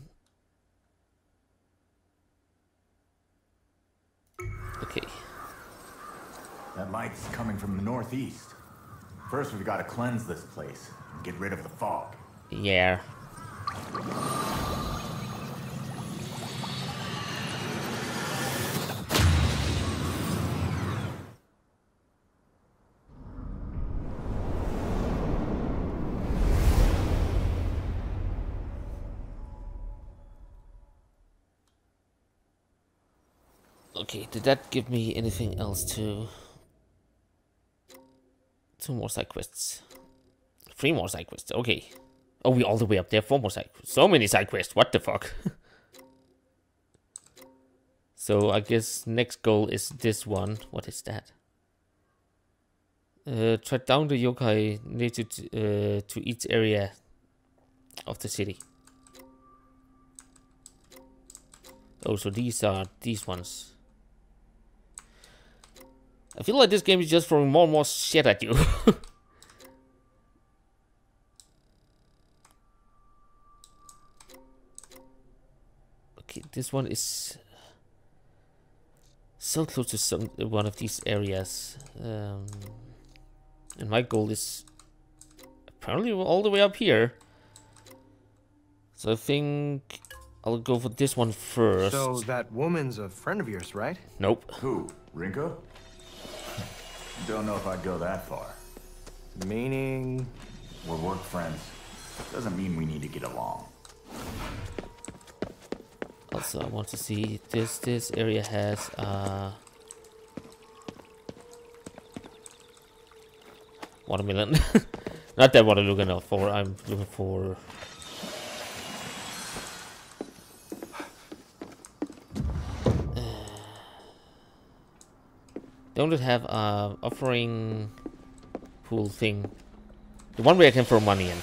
Speaker 1: Okay.
Speaker 2: That light's coming from the northeast. First, we've got to cleanse this place and get rid of the fog.
Speaker 1: Yeah. Okay, did that give me anything else to... Two more side quests. Three more side quests, okay. Oh, we all the way up there, four more side quests. So many side quests, what the fuck? so I guess next goal is this one. What is that? Uh, track down the yokai native to, uh, to each area of the city. Oh, so these are these ones. I feel like this game is just throwing more and more shit at you. okay, this one is so close to some one of these areas, um, and my goal is apparently all the way up here. So I think I'll go for this one first.
Speaker 3: So that woman's a friend of yours, right?
Speaker 1: Nope.
Speaker 2: Who? Rinko? Don't know if I'd go that far.
Speaker 3: Meaning.
Speaker 2: We're work friends. Doesn't mean we need to get along.
Speaker 1: Also, I want to see this. This area has uh, watermelon. Not that what I'm looking for. I'm looking for. Don't it have a offering pool thing? The one where I can throw money in.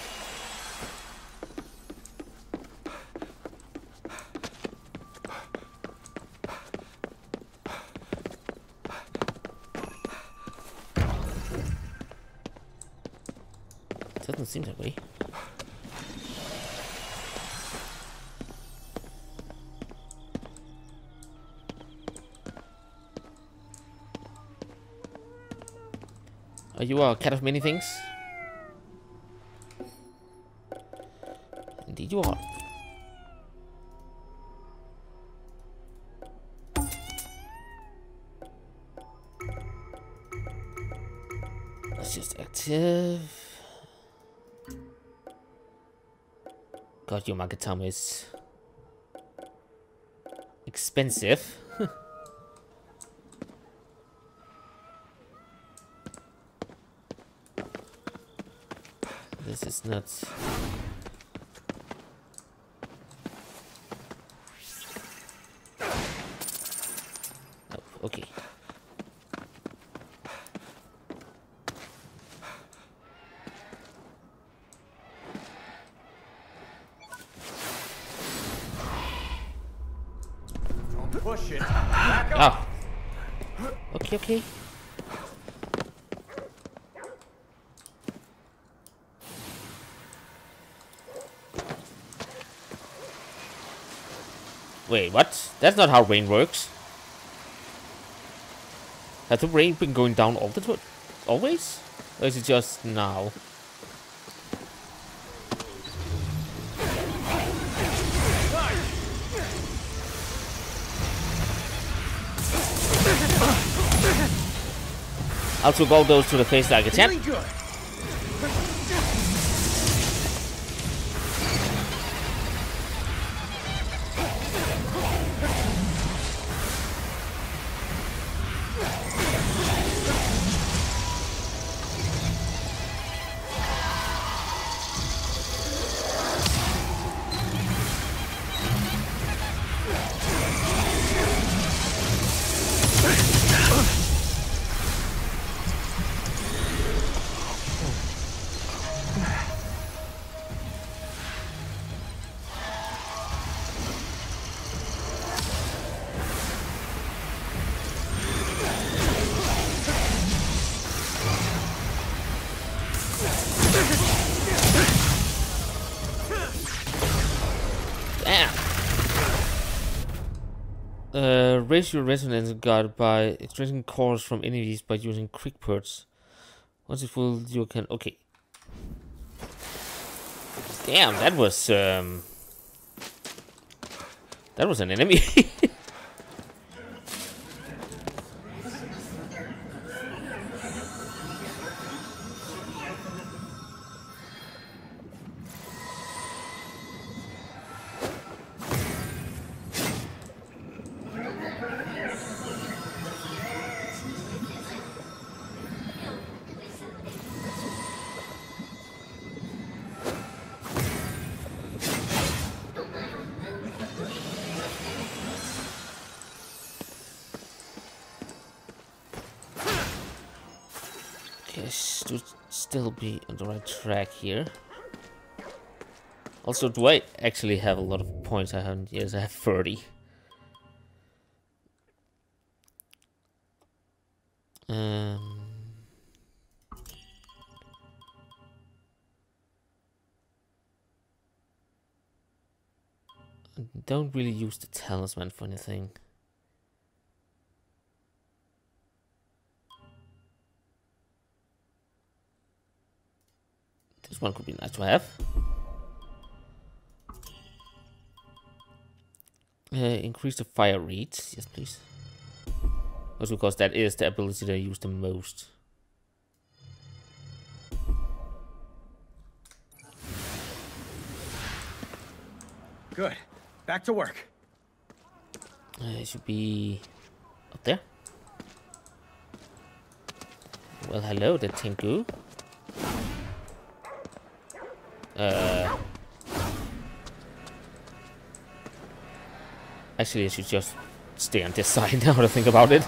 Speaker 1: Cat of many things? Indeed you are. Let's just active. God, your time is expensive. This is nuts. Oh, okay.
Speaker 3: Push it.
Speaker 1: Ah. Okay, okay. Wait, what? That's not how rain works. Has the rain been going down all the time? Always? Or is it just now? I'll took all those to the face like a champ. Your resonance guard by extracting cores from enemies by using quick purge. Once you full, you can. Okay. Damn, that was um. That was an enemy. still be on the right track here. Also, do I actually have a lot of points? I haven't. Yes, I have 30. Um. I Don't really use the talisman for anything. One could be nice to have. Uh, increase the fire rate. Yes, please. Also because that is the ability that I use the most.
Speaker 3: Good. Back to work.
Speaker 1: Uh, it should be up there. Well, hello there, Tengu. Uh, actually, I should just stay on this side now to think about it.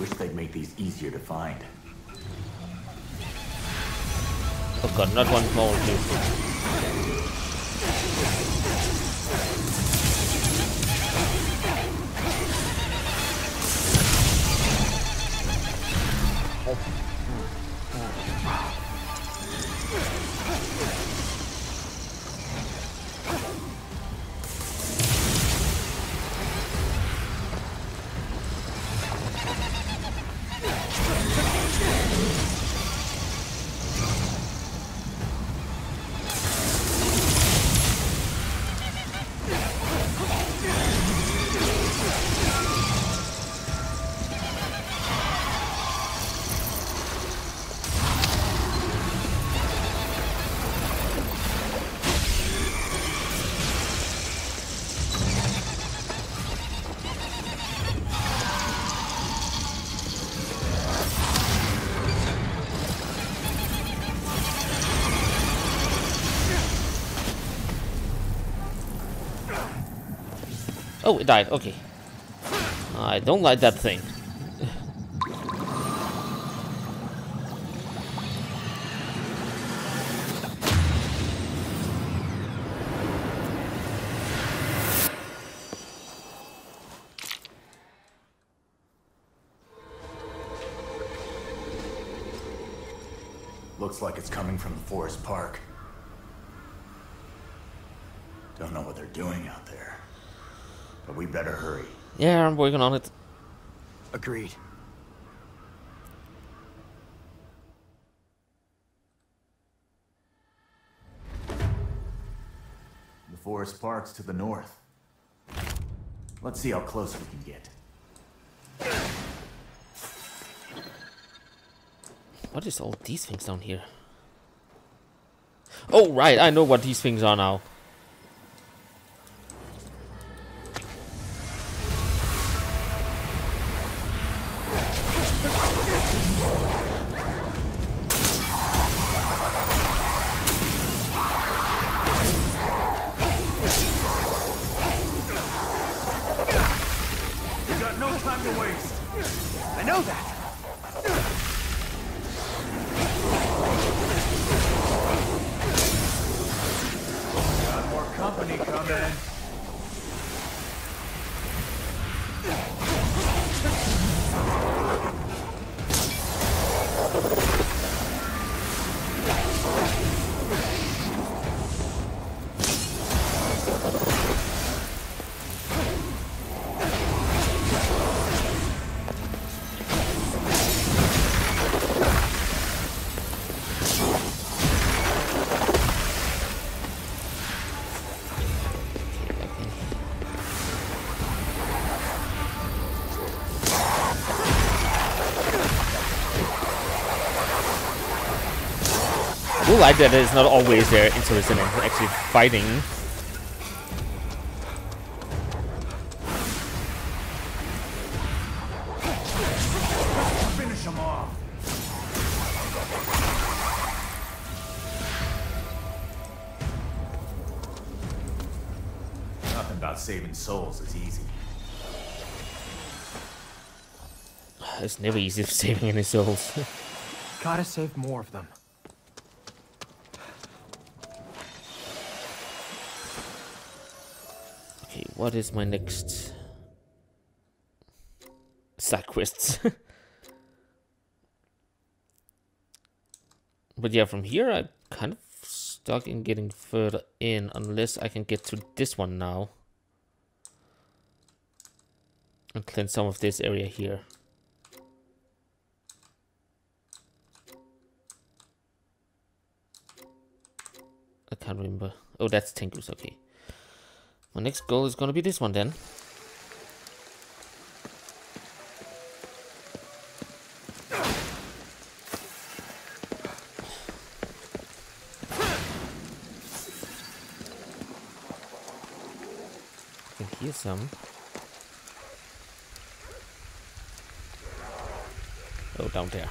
Speaker 2: Wish they'd make these easier to find.
Speaker 1: Oh god, not one more, please. Oh, it died. Okay. I don't like that thing.
Speaker 2: Looks like it's coming from the Forest Park. Don't know what they're doing out there. But we better hurry.
Speaker 1: Yeah, I'm working on it.
Speaker 3: Agreed.
Speaker 2: The Forest Park's to the north. Let's see how close we can get.
Speaker 1: What is all these things down here? Oh, right, I know what these things are now. Like that it's not always there interested in actually fighting.
Speaker 2: Finish them off. Nothing about saving souls is easy.
Speaker 1: It's never easy for saving any souls.
Speaker 3: Gotta save more of them.
Speaker 1: What is my next side quests? but yeah, from here I'm kind of stuck in getting further in unless I can get to this one now. And cleanse some of this area here. I can't remember. Oh, that's Tengu's, okay. My next goal is gonna be this one then. I can hear some. Oh, down there.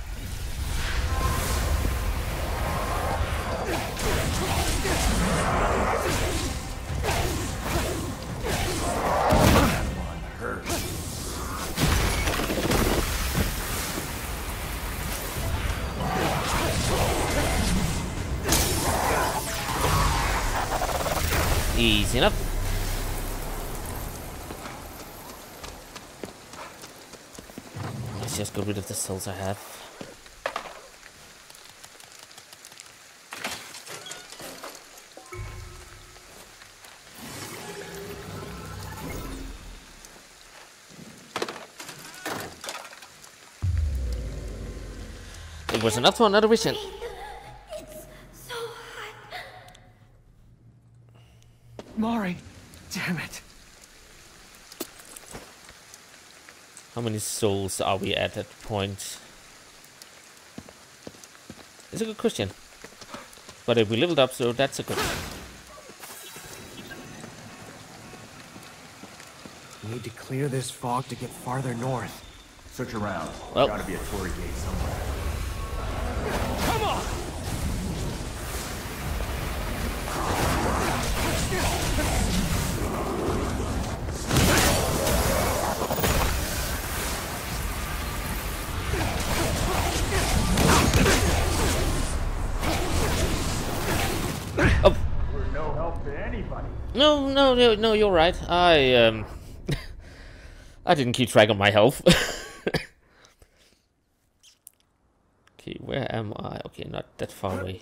Speaker 1: Easy enough. Let's just get rid of the cells I have. It was enough for another vision.
Speaker 7: It's so hot.
Speaker 3: Mari! Damn it.
Speaker 1: How many souls are we at that point? It's a good question. But if we leveled up, so that's a good.
Speaker 3: We need to clear this fog to get farther north.
Speaker 2: Search around.
Speaker 1: Well-
Speaker 2: Gotta be a Torii gate somewhere. No,
Speaker 1: no, no, no, you're right. I, um. I didn't keep track of my health. okay, where am I? Okay, not that far away.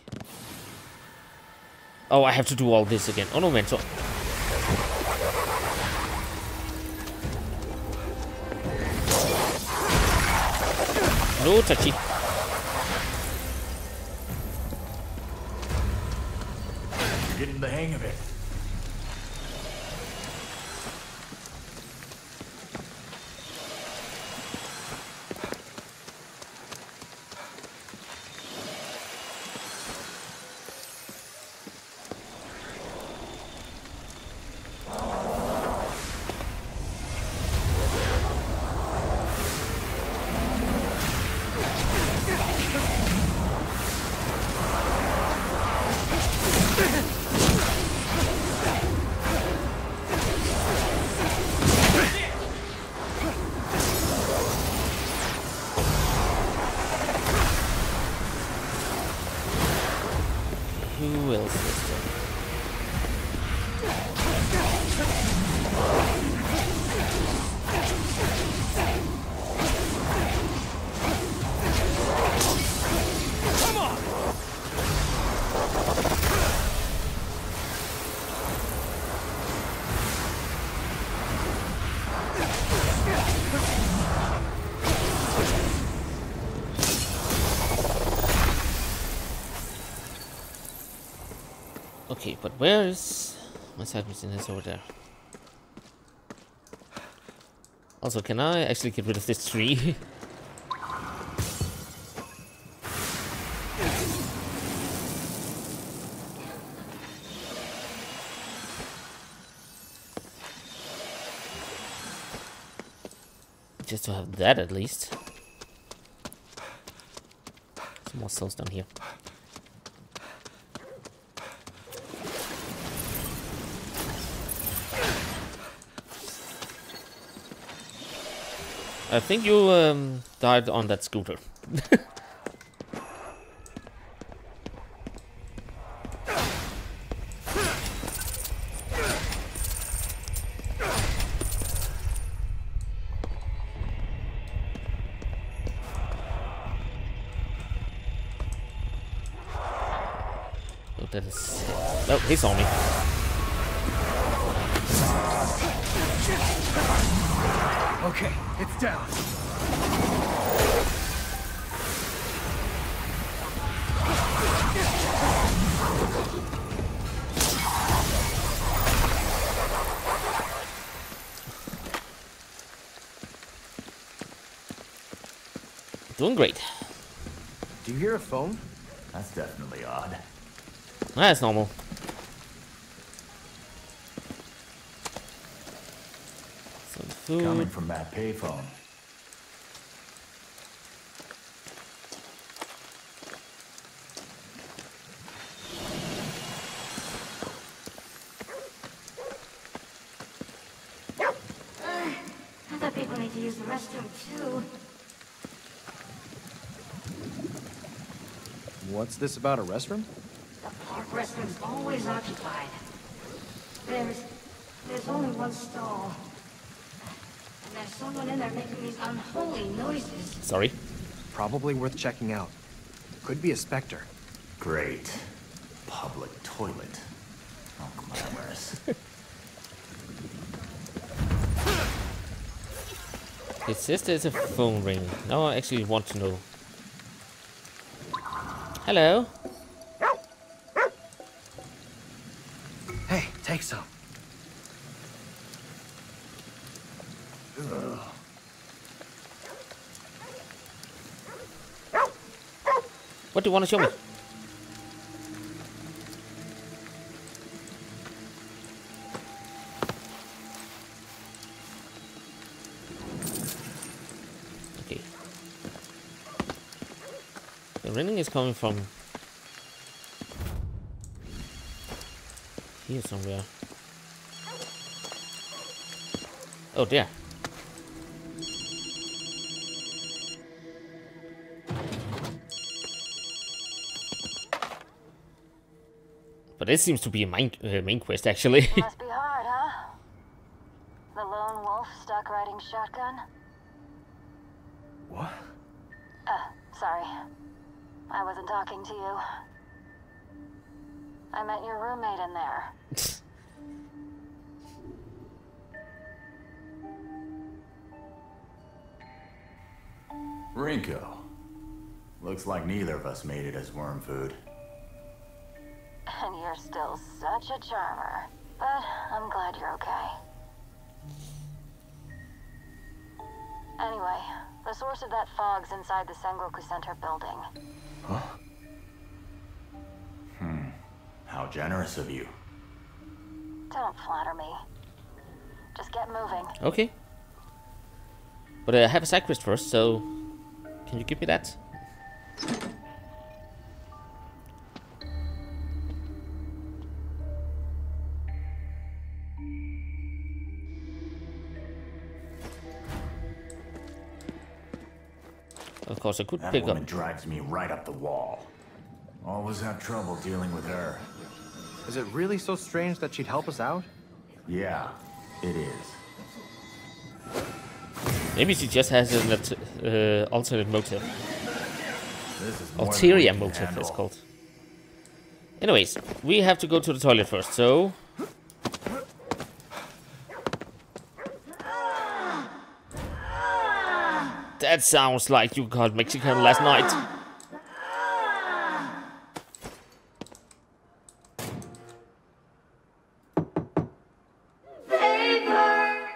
Speaker 1: Oh, I have to do all this again. Oh no, mentor. No touchy.
Speaker 2: You're getting the hang of it.
Speaker 1: Okay, but where is my side mission is over there. Also, can I actually get rid of this tree? Just to have that at least. Some more cells down here. I think you um, died on that scooter. Oh. Oh, he saw me.
Speaker 3: It's down.
Speaker 1: Doing great.
Speaker 3: Do you hear a phone?
Speaker 2: That's definitely odd.
Speaker 1: That's normal. Food.
Speaker 2: Coming from that payphone.
Speaker 4: I thought people need to use the restroom too.
Speaker 3: What's this about a restroom?
Speaker 7: The park restroom's always occupied. There's... there's only one stall. And there's someone in there making these unholy noises.
Speaker 1: Sorry.
Speaker 3: Probably worth checking out. Could be a specter.
Speaker 2: Great. Public toilet. Oh, glamorous.
Speaker 1: It says there's a phone ring. Now I actually want to know. Hello?
Speaker 3: Hey, take some.
Speaker 1: What do you want to show me? Okay. The ringing is coming from here somewhere. Oh, there. But this seems to be a main, uh, main quest, actually.
Speaker 7: Must be hard, huh? The lone wolf stuck riding shotgun?
Speaker 3: What?
Speaker 7: Uh, sorry. I wasn't talking to you. I met your roommate in there.
Speaker 2: Rinko. Looks like neither of us made it as worm food.
Speaker 7: And you're still such a charmer. But I'm glad you're okay. Anyway, the source of that fog's inside the Sengoku Center building. Huh? Hmm.
Speaker 2: How generous of you.
Speaker 7: Don't flatter me. Just get moving.
Speaker 1: Okay. But uh, I have a side quest first, so can you give me that? Course, I could
Speaker 2: That
Speaker 1: pick up.
Speaker 2: woman drives me right up the wall. Always have trouble dealing with her.
Speaker 3: Is it really so strange that she'd help us out?
Speaker 2: Yeah, it is.
Speaker 1: Maybe she just has an uh, alternate motive.
Speaker 2: This is more than we
Speaker 1: Ulterior motive, it's called. Anyways, we have to go to the toilet first, so. That sounds like you got Mexican last night.
Speaker 4: Paper!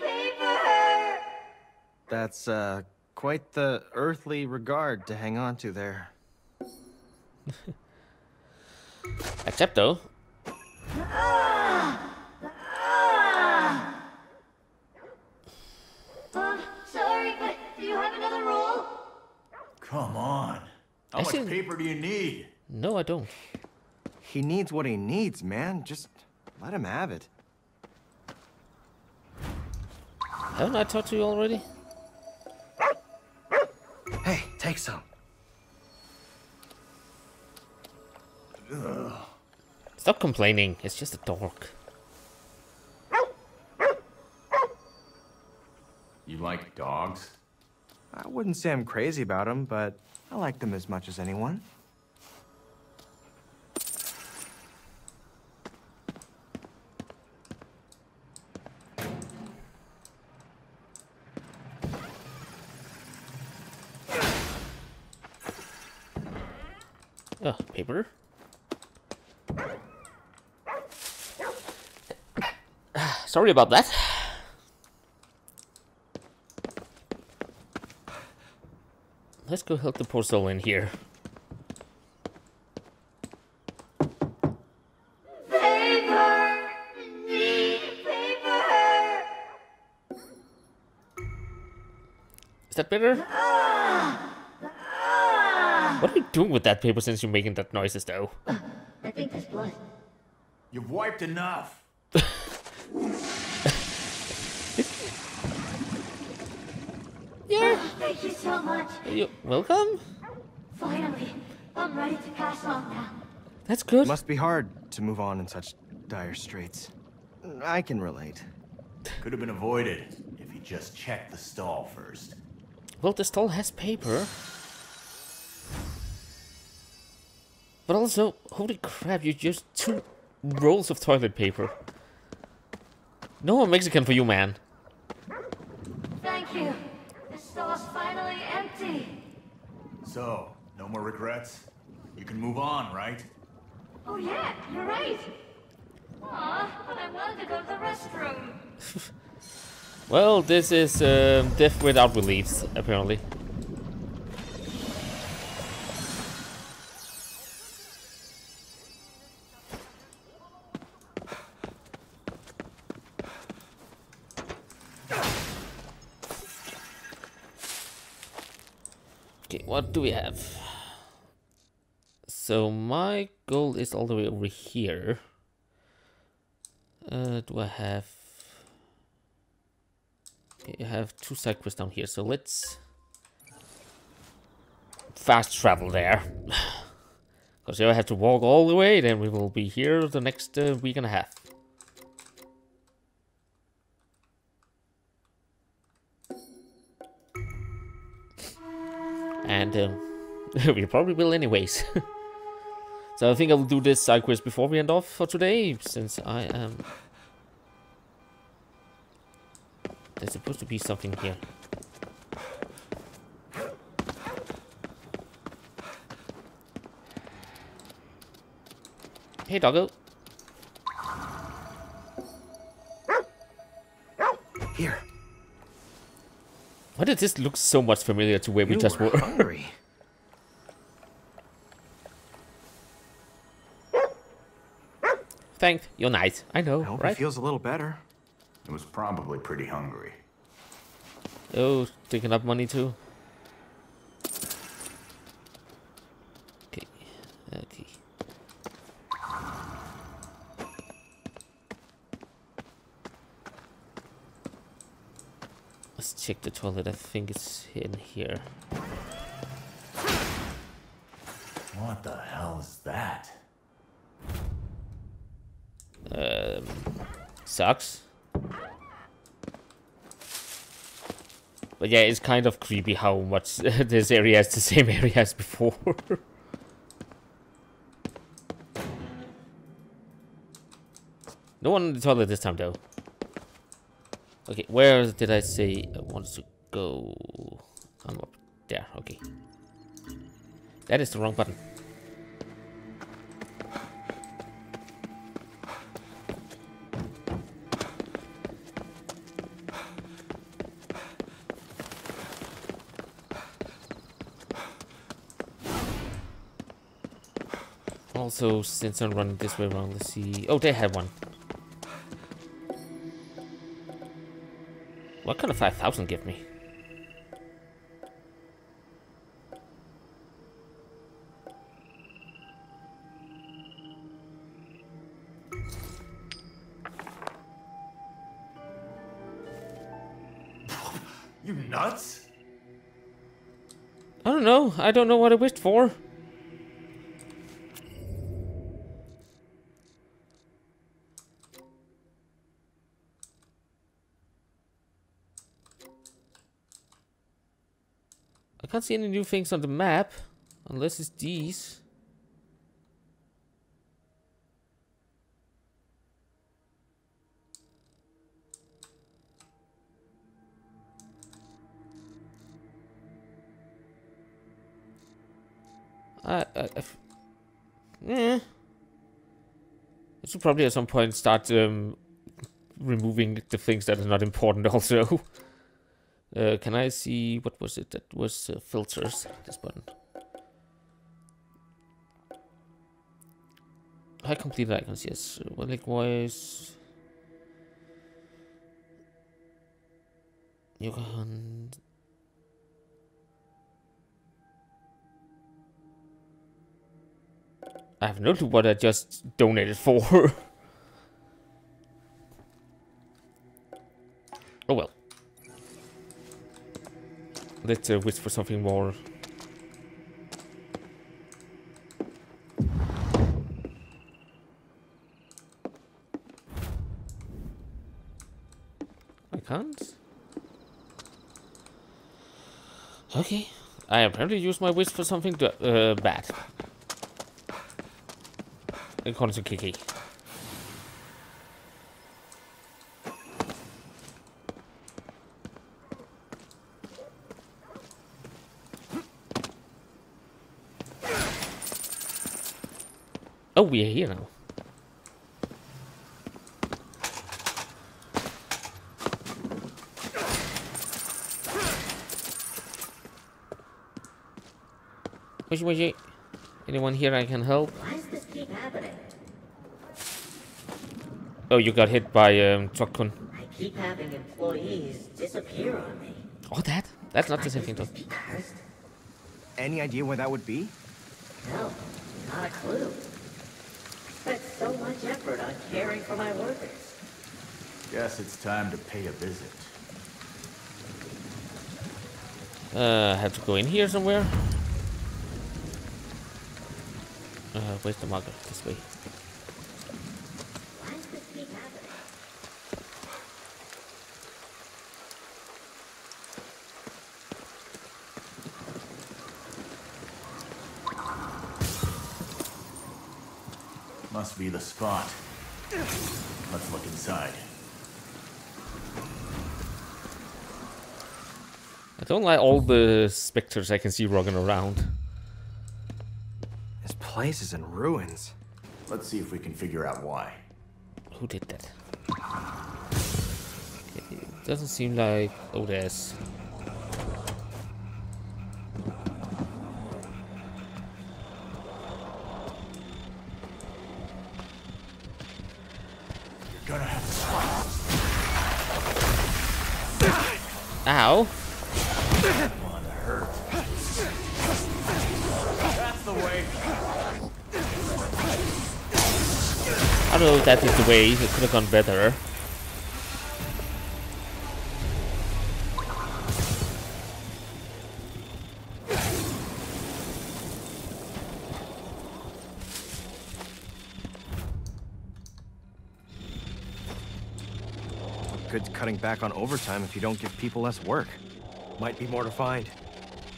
Speaker 4: Paper!
Speaker 3: That's, uh, quite the earthly regard to hang on to there.
Speaker 1: Except though,
Speaker 2: Come on. How much
Speaker 1: Actually-
Speaker 2: paper do you need?
Speaker 1: no, I don't.
Speaker 3: He needs what he needs, man. Just let him have it.
Speaker 1: Haven't I talked to you already?
Speaker 3: Hey, take some.
Speaker 1: Stop complaining, it's just a dog.
Speaker 2: You like dogs?
Speaker 3: I wouldn't say I'm crazy about them, but I like them as much as anyone.
Speaker 1: Oh, paper. Sorry about that. Let's go help the poor soul in here.
Speaker 4: Paper! Need paper!
Speaker 1: Is that better? What are you doing with that paper since you're making that noises though?
Speaker 8: I think there's blood.
Speaker 2: You've wiped enough.
Speaker 8: Thank you so much.
Speaker 1: You welcome?
Speaker 8: Finally, I'm ready to pass on now.
Speaker 1: That's good.
Speaker 3: It Must be hard to move on in such dire straits. I can relate.
Speaker 2: Could have been avoided if you just checked the stall first.
Speaker 1: Well, the stall has paper. But also, holy crap, you used two rolls of toilet paper. No more Mexican for you, man.
Speaker 2: So, no more regrets? You can move on, right?
Speaker 8: Oh yeah, you're right. Aw, but I wanted to go to the restroom.
Speaker 1: Well, this is um, death without reliefs, apparently. What do we have? So my goal is all the way over here. Uh, do I have? Okay, I have two side quests down here, so let's fast travel there. Because if I have to walk all the way, then we will be here the next uh, week and a half. And um, we probably will anyways. so I think I'll do this side quest before we end off for today, since I am... There's supposed to be something here. Hey, doggo.
Speaker 3: Here.
Speaker 1: Why does this look so much familiar to where we just
Speaker 3: were
Speaker 1: were?
Speaker 3: hungry.
Speaker 1: Thank, you're nice. I know,
Speaker 3: I hope
Speaker 1: right?
Speaker 3: he feels a little better.
Speaker 2: It was probably pretty hungry.
Speaker 1: Oh, taking up money too. Okay, okay. Let's check the toilet. I think it's in here.
Speaker 2: What the hell is that?
Speaker 1: Um, sucks. But yeah, it's kind of creepy how much this area is the same area as before. no one in the toilet this time though. Okay, where did I say I wanted to go? Up there, okay. That is the wrong button. Also, since I'm running this way around, let's see. Oh, they have one. What kind of 5,000 give me?
Speaker 2: You nuts?
Speaker 1: I don't know. I don't know what I wished for. Can't see any new things on the map. Unless it's these. I, I, I eh. I should probably at some point start um, removing the things that are not important also. Uh, can I see what was it? That was uh, filters. This button. High complete icons. Yes. Well, likewise. You can. I have no clue what I just donated for. oh well. Let's uh, wish for something more. I can't. Okay. I apparently used my wish for something to, uh, bad. According to KK. We are here now. Wishy wishy. Anyone here I can help?
Speaker 8: Why does this keep happening?
Speaker 1: Oh, you got hit by um, Truck-kun.
Speaker 8: I keep having employees disappear on me.
Speaker 1: Oh, that? That's not the same thing though.
Speaker 3: Any idea where that would be?
Speaker 8: No, not a clue. I spent so much effort on caring for my workers.
Speaker 2: Guess it's time to pay a visit.
Speaker 1: Uh, I have to go in here somewhere. Uh, where's the marker? This way.
Speaker 8: Why does this keep happening?
Speaker 2: Must be the spot. Let's look inside.
Speaker 1: I don't like all the specters I can see running around.
Speaker 3: This place is in ruins.
Speaker 2: Let's see if we can figure out why.
Speaker 1: Who did that? It doesn't seem like... Oh, there's... that is the way. It could have gone better.
Speaker 3: Good cutting back on overtime if you don't give people less work. Might be more to find.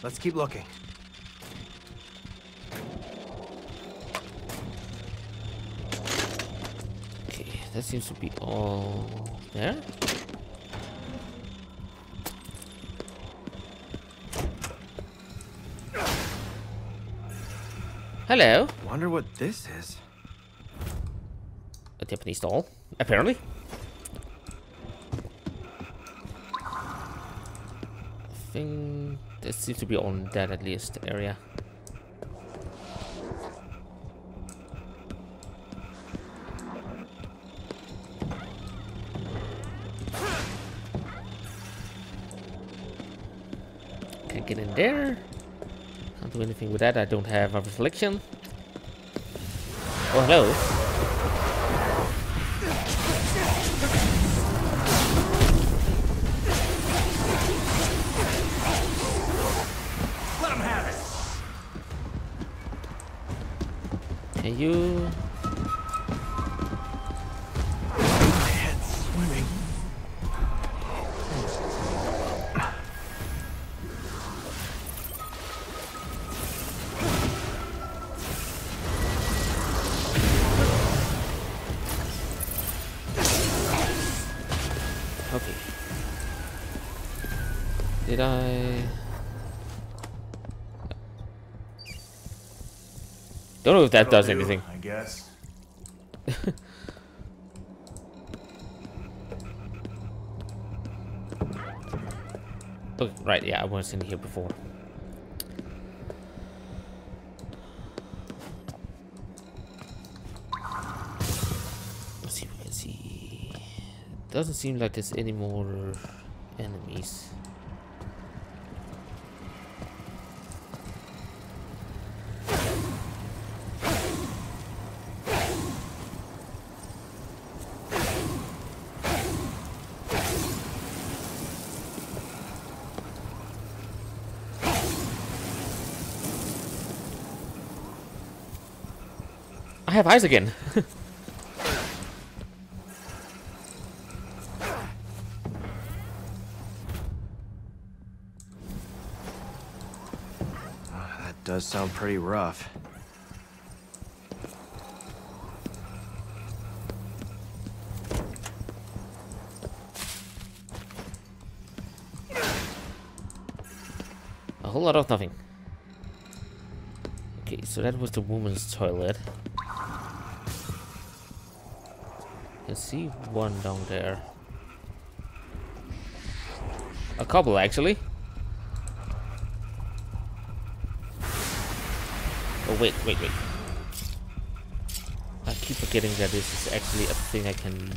Speaker 3: Let's keep looking.
Speaker 1: That seems to be all there. Hello,
Speaker 3: Wonder what this is.
Speaker 1: a Japanese doll, apparently. I think this seems to be on that at least area. With that. I don't have a reflection. Oh, hello. Know if that does
Speaker 2: That'll do,
Speaker 1: anything.
Speaker 2: I guess.
Speaker 1: Oh, right, yeah, I was in here before. Let's see if we can see. Doesn't seem like there's any more enemies. I have eyes again.
Speaker 3: Ah, that does sound pretty rough.
Speaker 1: A whole lot of nothing. Okay, so that was the woman's toilet. See one down there. A couple, actually. Oh, wait, wait, wait. I keep forgetting that this is actually a thing I can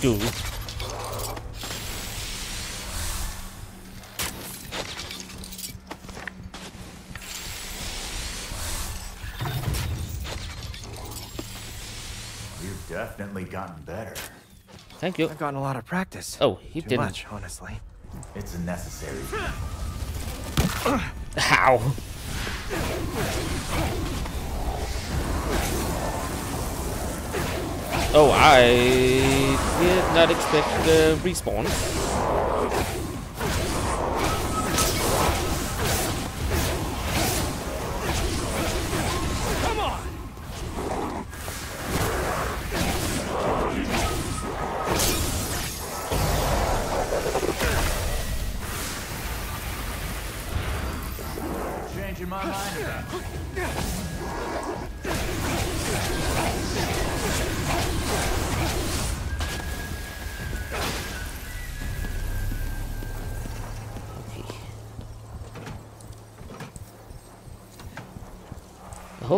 Speaker 1: do.
Speaker 2: Definitely gotten better.
Speaker 1: Thank you.
Speaker 3: I've gotten a lot of practice.
Speaker 1: Oh, he
Speaker 3: Too
Speaker 1: didn't.
Speaker 3: much, honestly.
Speaker 2: It's a necessary.
Speaker 1: How? Oh, I did not expect the respawn.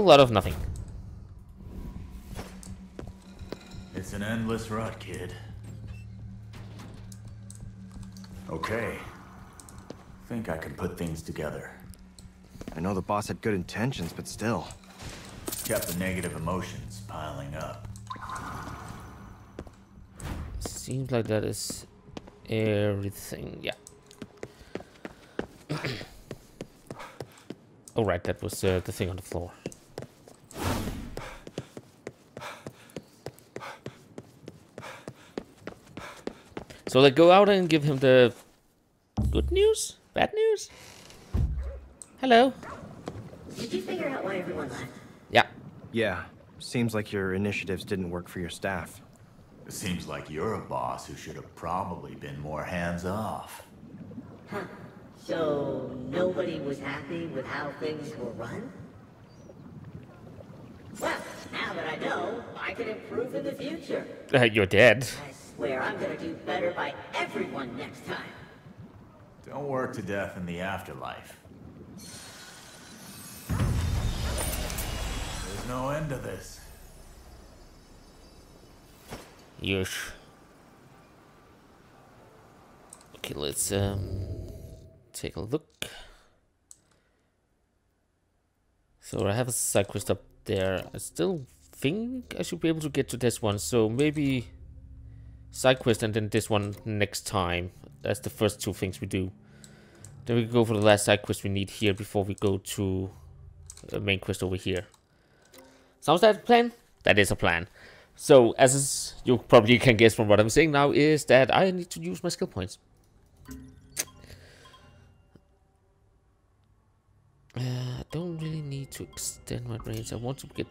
Speaker 1: Whole lot of nothing.
Speaker 2: It's an endless rut, kid. Okay. Think I can put things together.
Speaker 3: I know the boss had good intentions, but still.
Speaker 2: Kept the negative emotions piling up.
Speaker 1: Seems like that is everything. Yeah. oh right, that was uh, the thing on the floor. So they go out and give him the good news, bad news. Hello.
Speaker 8: Did you figure out why everyone left?
Speaker 1: Yeah.
Speaker 3: Yeah, seems like your initiatives didn't work for your staff.
Speaker 2: It seems like you're a boss who should have probably been more hands off.
Speaker 8: Huh. So nobody was happy with how things were run? Well, now that I know, I can improve in the future.
Speaker 1: Uh, you're dead.
Speaker 8: I swear I'm gonna do better by everyone next time.
Speaker 2: Don't work to death in the afterlife. There's no end to this.
Speaker 1: Yes. Okay, let's um take a look. So I have a side quest up there. I still think I should be able to get to this one. So maybe side quest and then this one next time. That's the first two things we do. Then we go for the last side quest we need here before we go to the main quest over here. Sounds like a plan? That is a plan. So, as you probably can guess from what I'm saying now, is that I need to use my skill points. Uh, I don't really need to extend my range. I want to get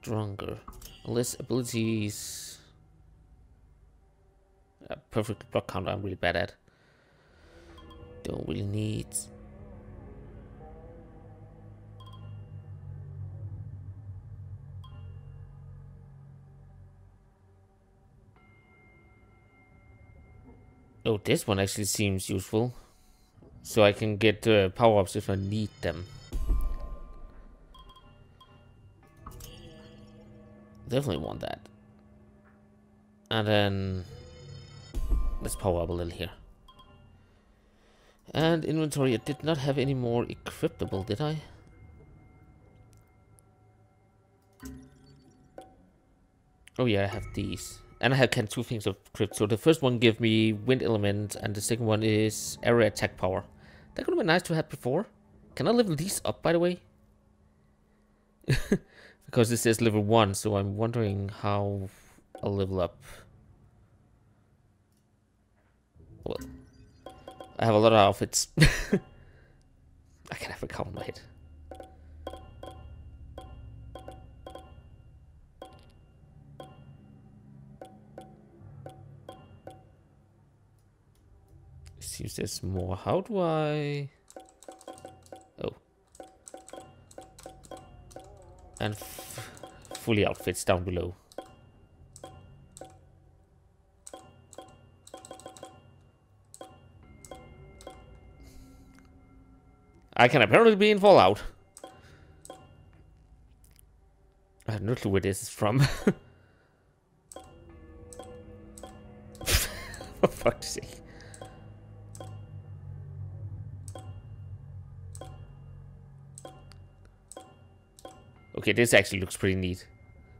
Speaker 1: stronger. Unless abilities... A perfect block counter I'm really bad at. Don't really need... Oh, this one actually seems useful. So I can get uh, power-ups if I need them. Definitely want that. And then... Let's power up a little here. And inventory, I did not have any more equipable, did I? Oh yeah, I have these. And I have can two things of crypt. So the first one give me wind element, and the second one is area attack power. That could have been nice to have before. Can I level these up, by the way? because this says level 1, so I'm wondering how I'll level up. Well, I have a lot of outfits. I can have a count my head. Seems there's more. How do I... Oh. And fully outfits down below. I can apparently be in Fallout. I have no clue where this is from. For fuck's sake. Okay, this actually looks pretty neat.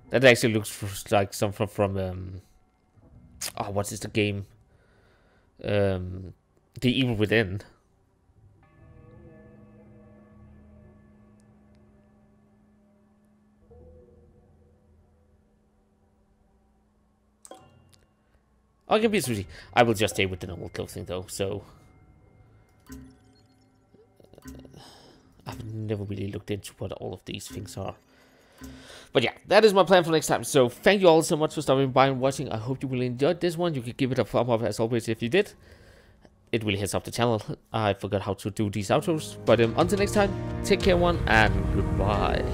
Speaker 1: That actually looks like something from, um... Oh, what is the game? Um, The Evil Within. I can be sweetie. I will just stay with the normal clothing though, so... I've never really looked into what all of these things are. But yeah, that is my plan for next time. So thank you all so much for stopping by and watching. I hope you really enjoyed this one. You can give it a thumb up as always if you did. It really helps out the channel. I forgot how to do these outros. But um, until next time, take care one and goodbye.